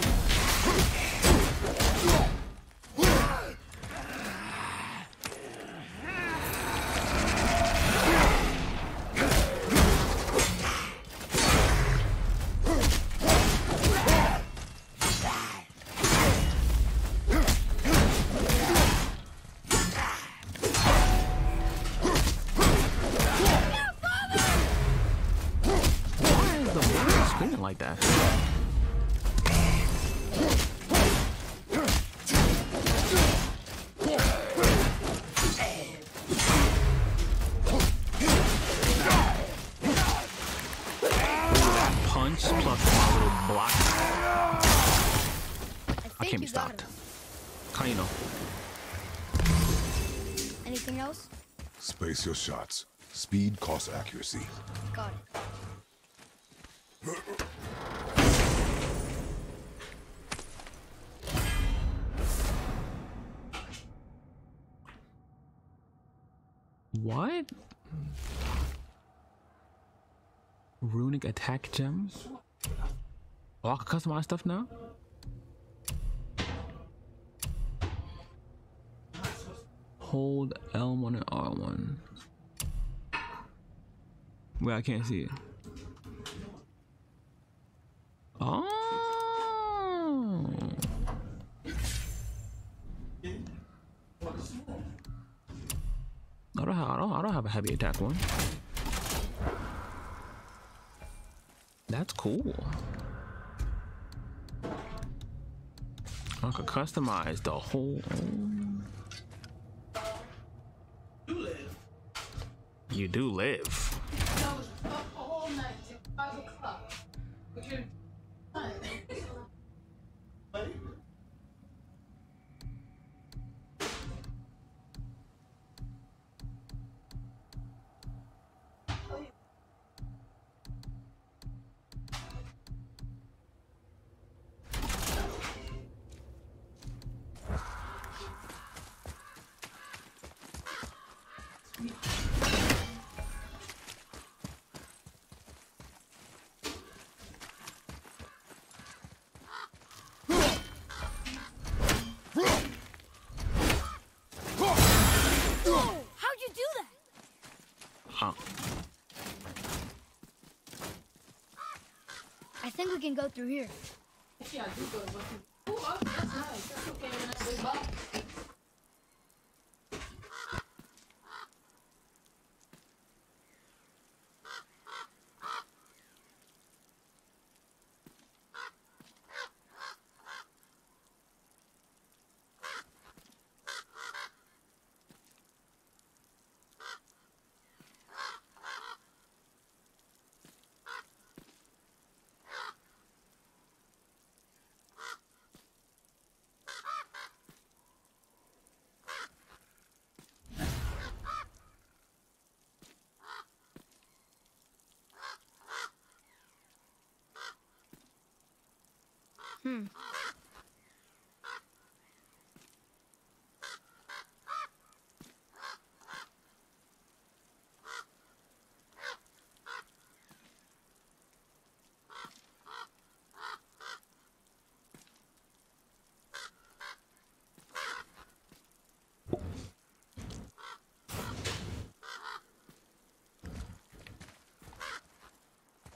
shots. Speed costs accuracy. Got it. What? Runic attack gems? Oh, I can customize stuff now? Hold L1 and R1. Wait, I can't see it. Oh. I don't have I don't, I don't have a heavy attack one. That's cool. I could customize the whole. You do live. I can go through here. Hmm.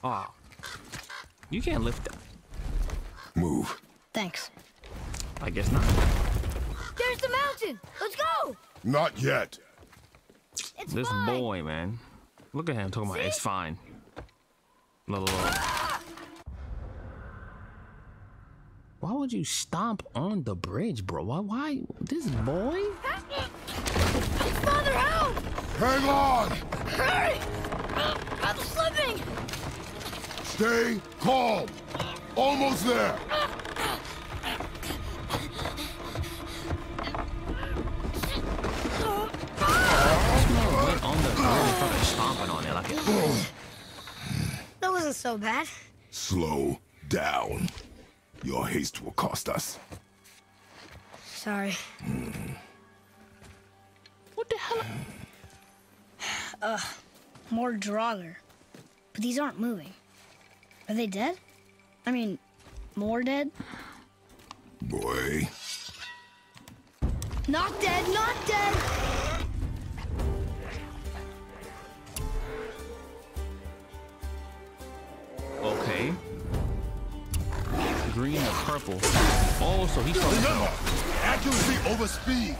Ah. You can't lift that. Move. Thanks. I guess not. There's the mountain! Let's go! Not yet. It's This fine. boy, man. Look at him talking about it's fine. Look, look, look. Why would you stomp on the bridge, bro? Why? Why? This boy? Father, help! Hang on! Hurry! I'm slipping! Stay calm! Almost there! That wasn't so bad. Slow down. Your haste will cost us. Sorry. What the hell? Ugh, More Draugr. But these aren't moving. Are they dead? I mean, more dead? Boy. Not dead, not dead! Green to purple. Oh, so he's starting to come Remember, accuracy over speed.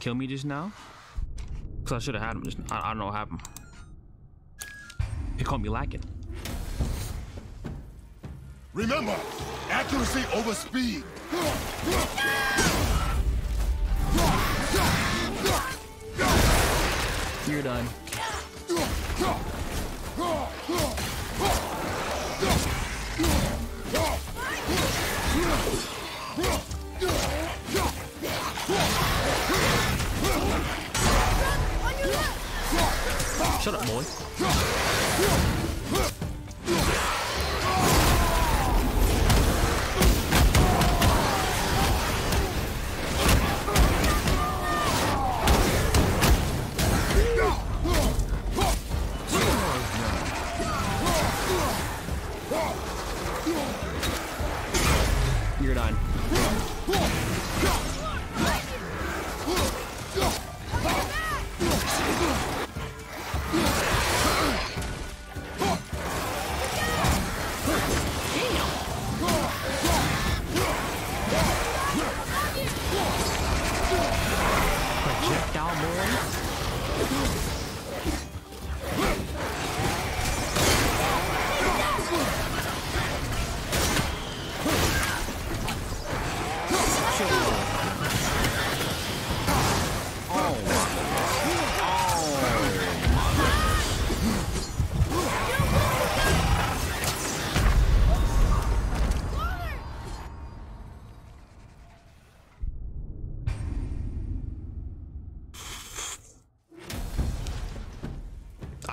Kill me just now. Cause I should have had him. Just I, I don't know what happened. He caught me lacking. Remember, accuracy over speed. You're done. Shut up, boy.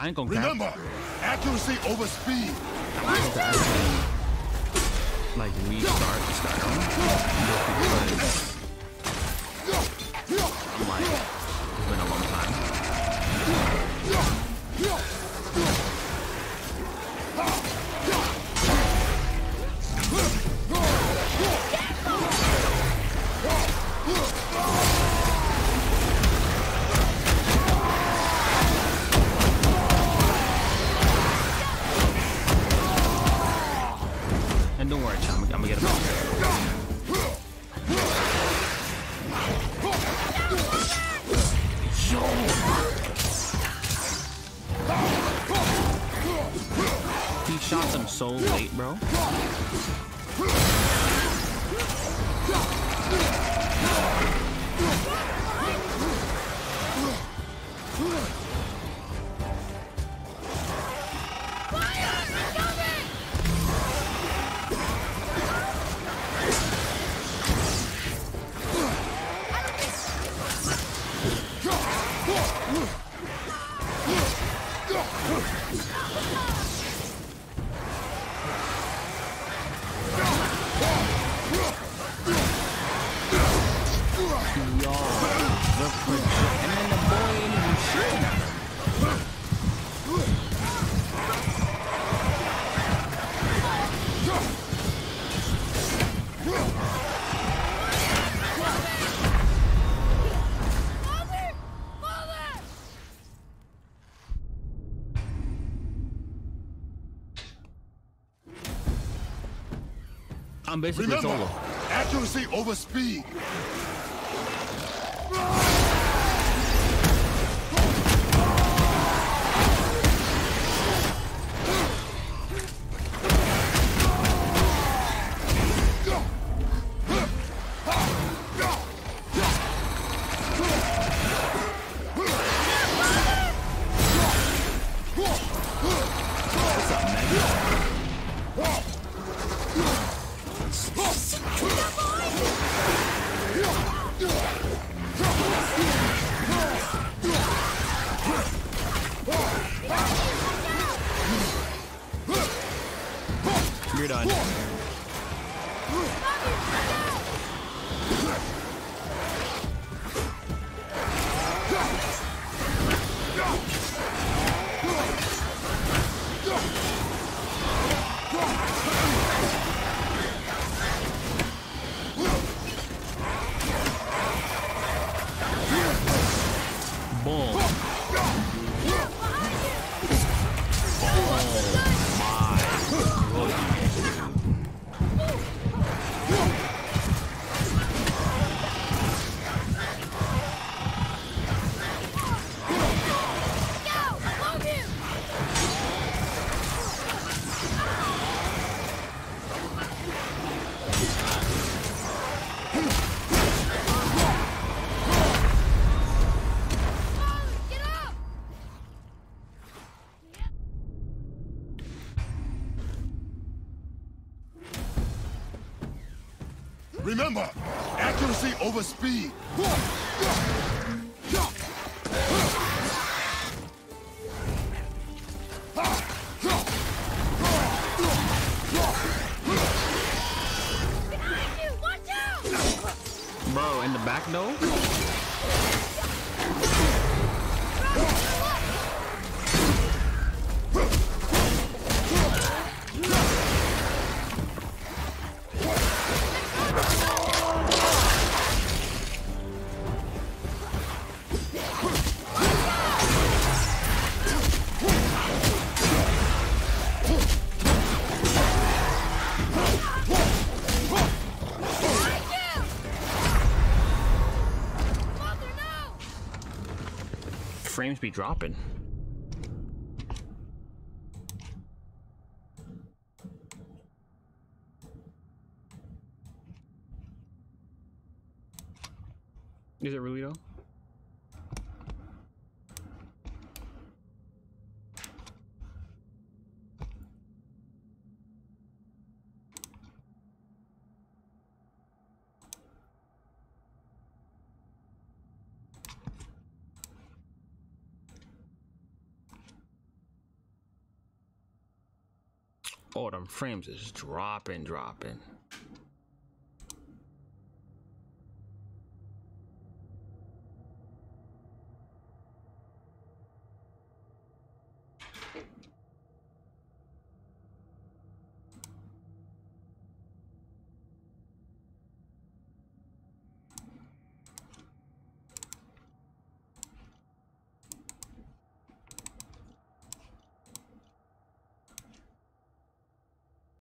I ain't gonna cap. Remember, accuracy over speed. I'm basically Remember, solo. accuracy over speed. Remember, accuracy over speed. Frames be dropping. Is it really though? Oh, them frames is dropping, dropping.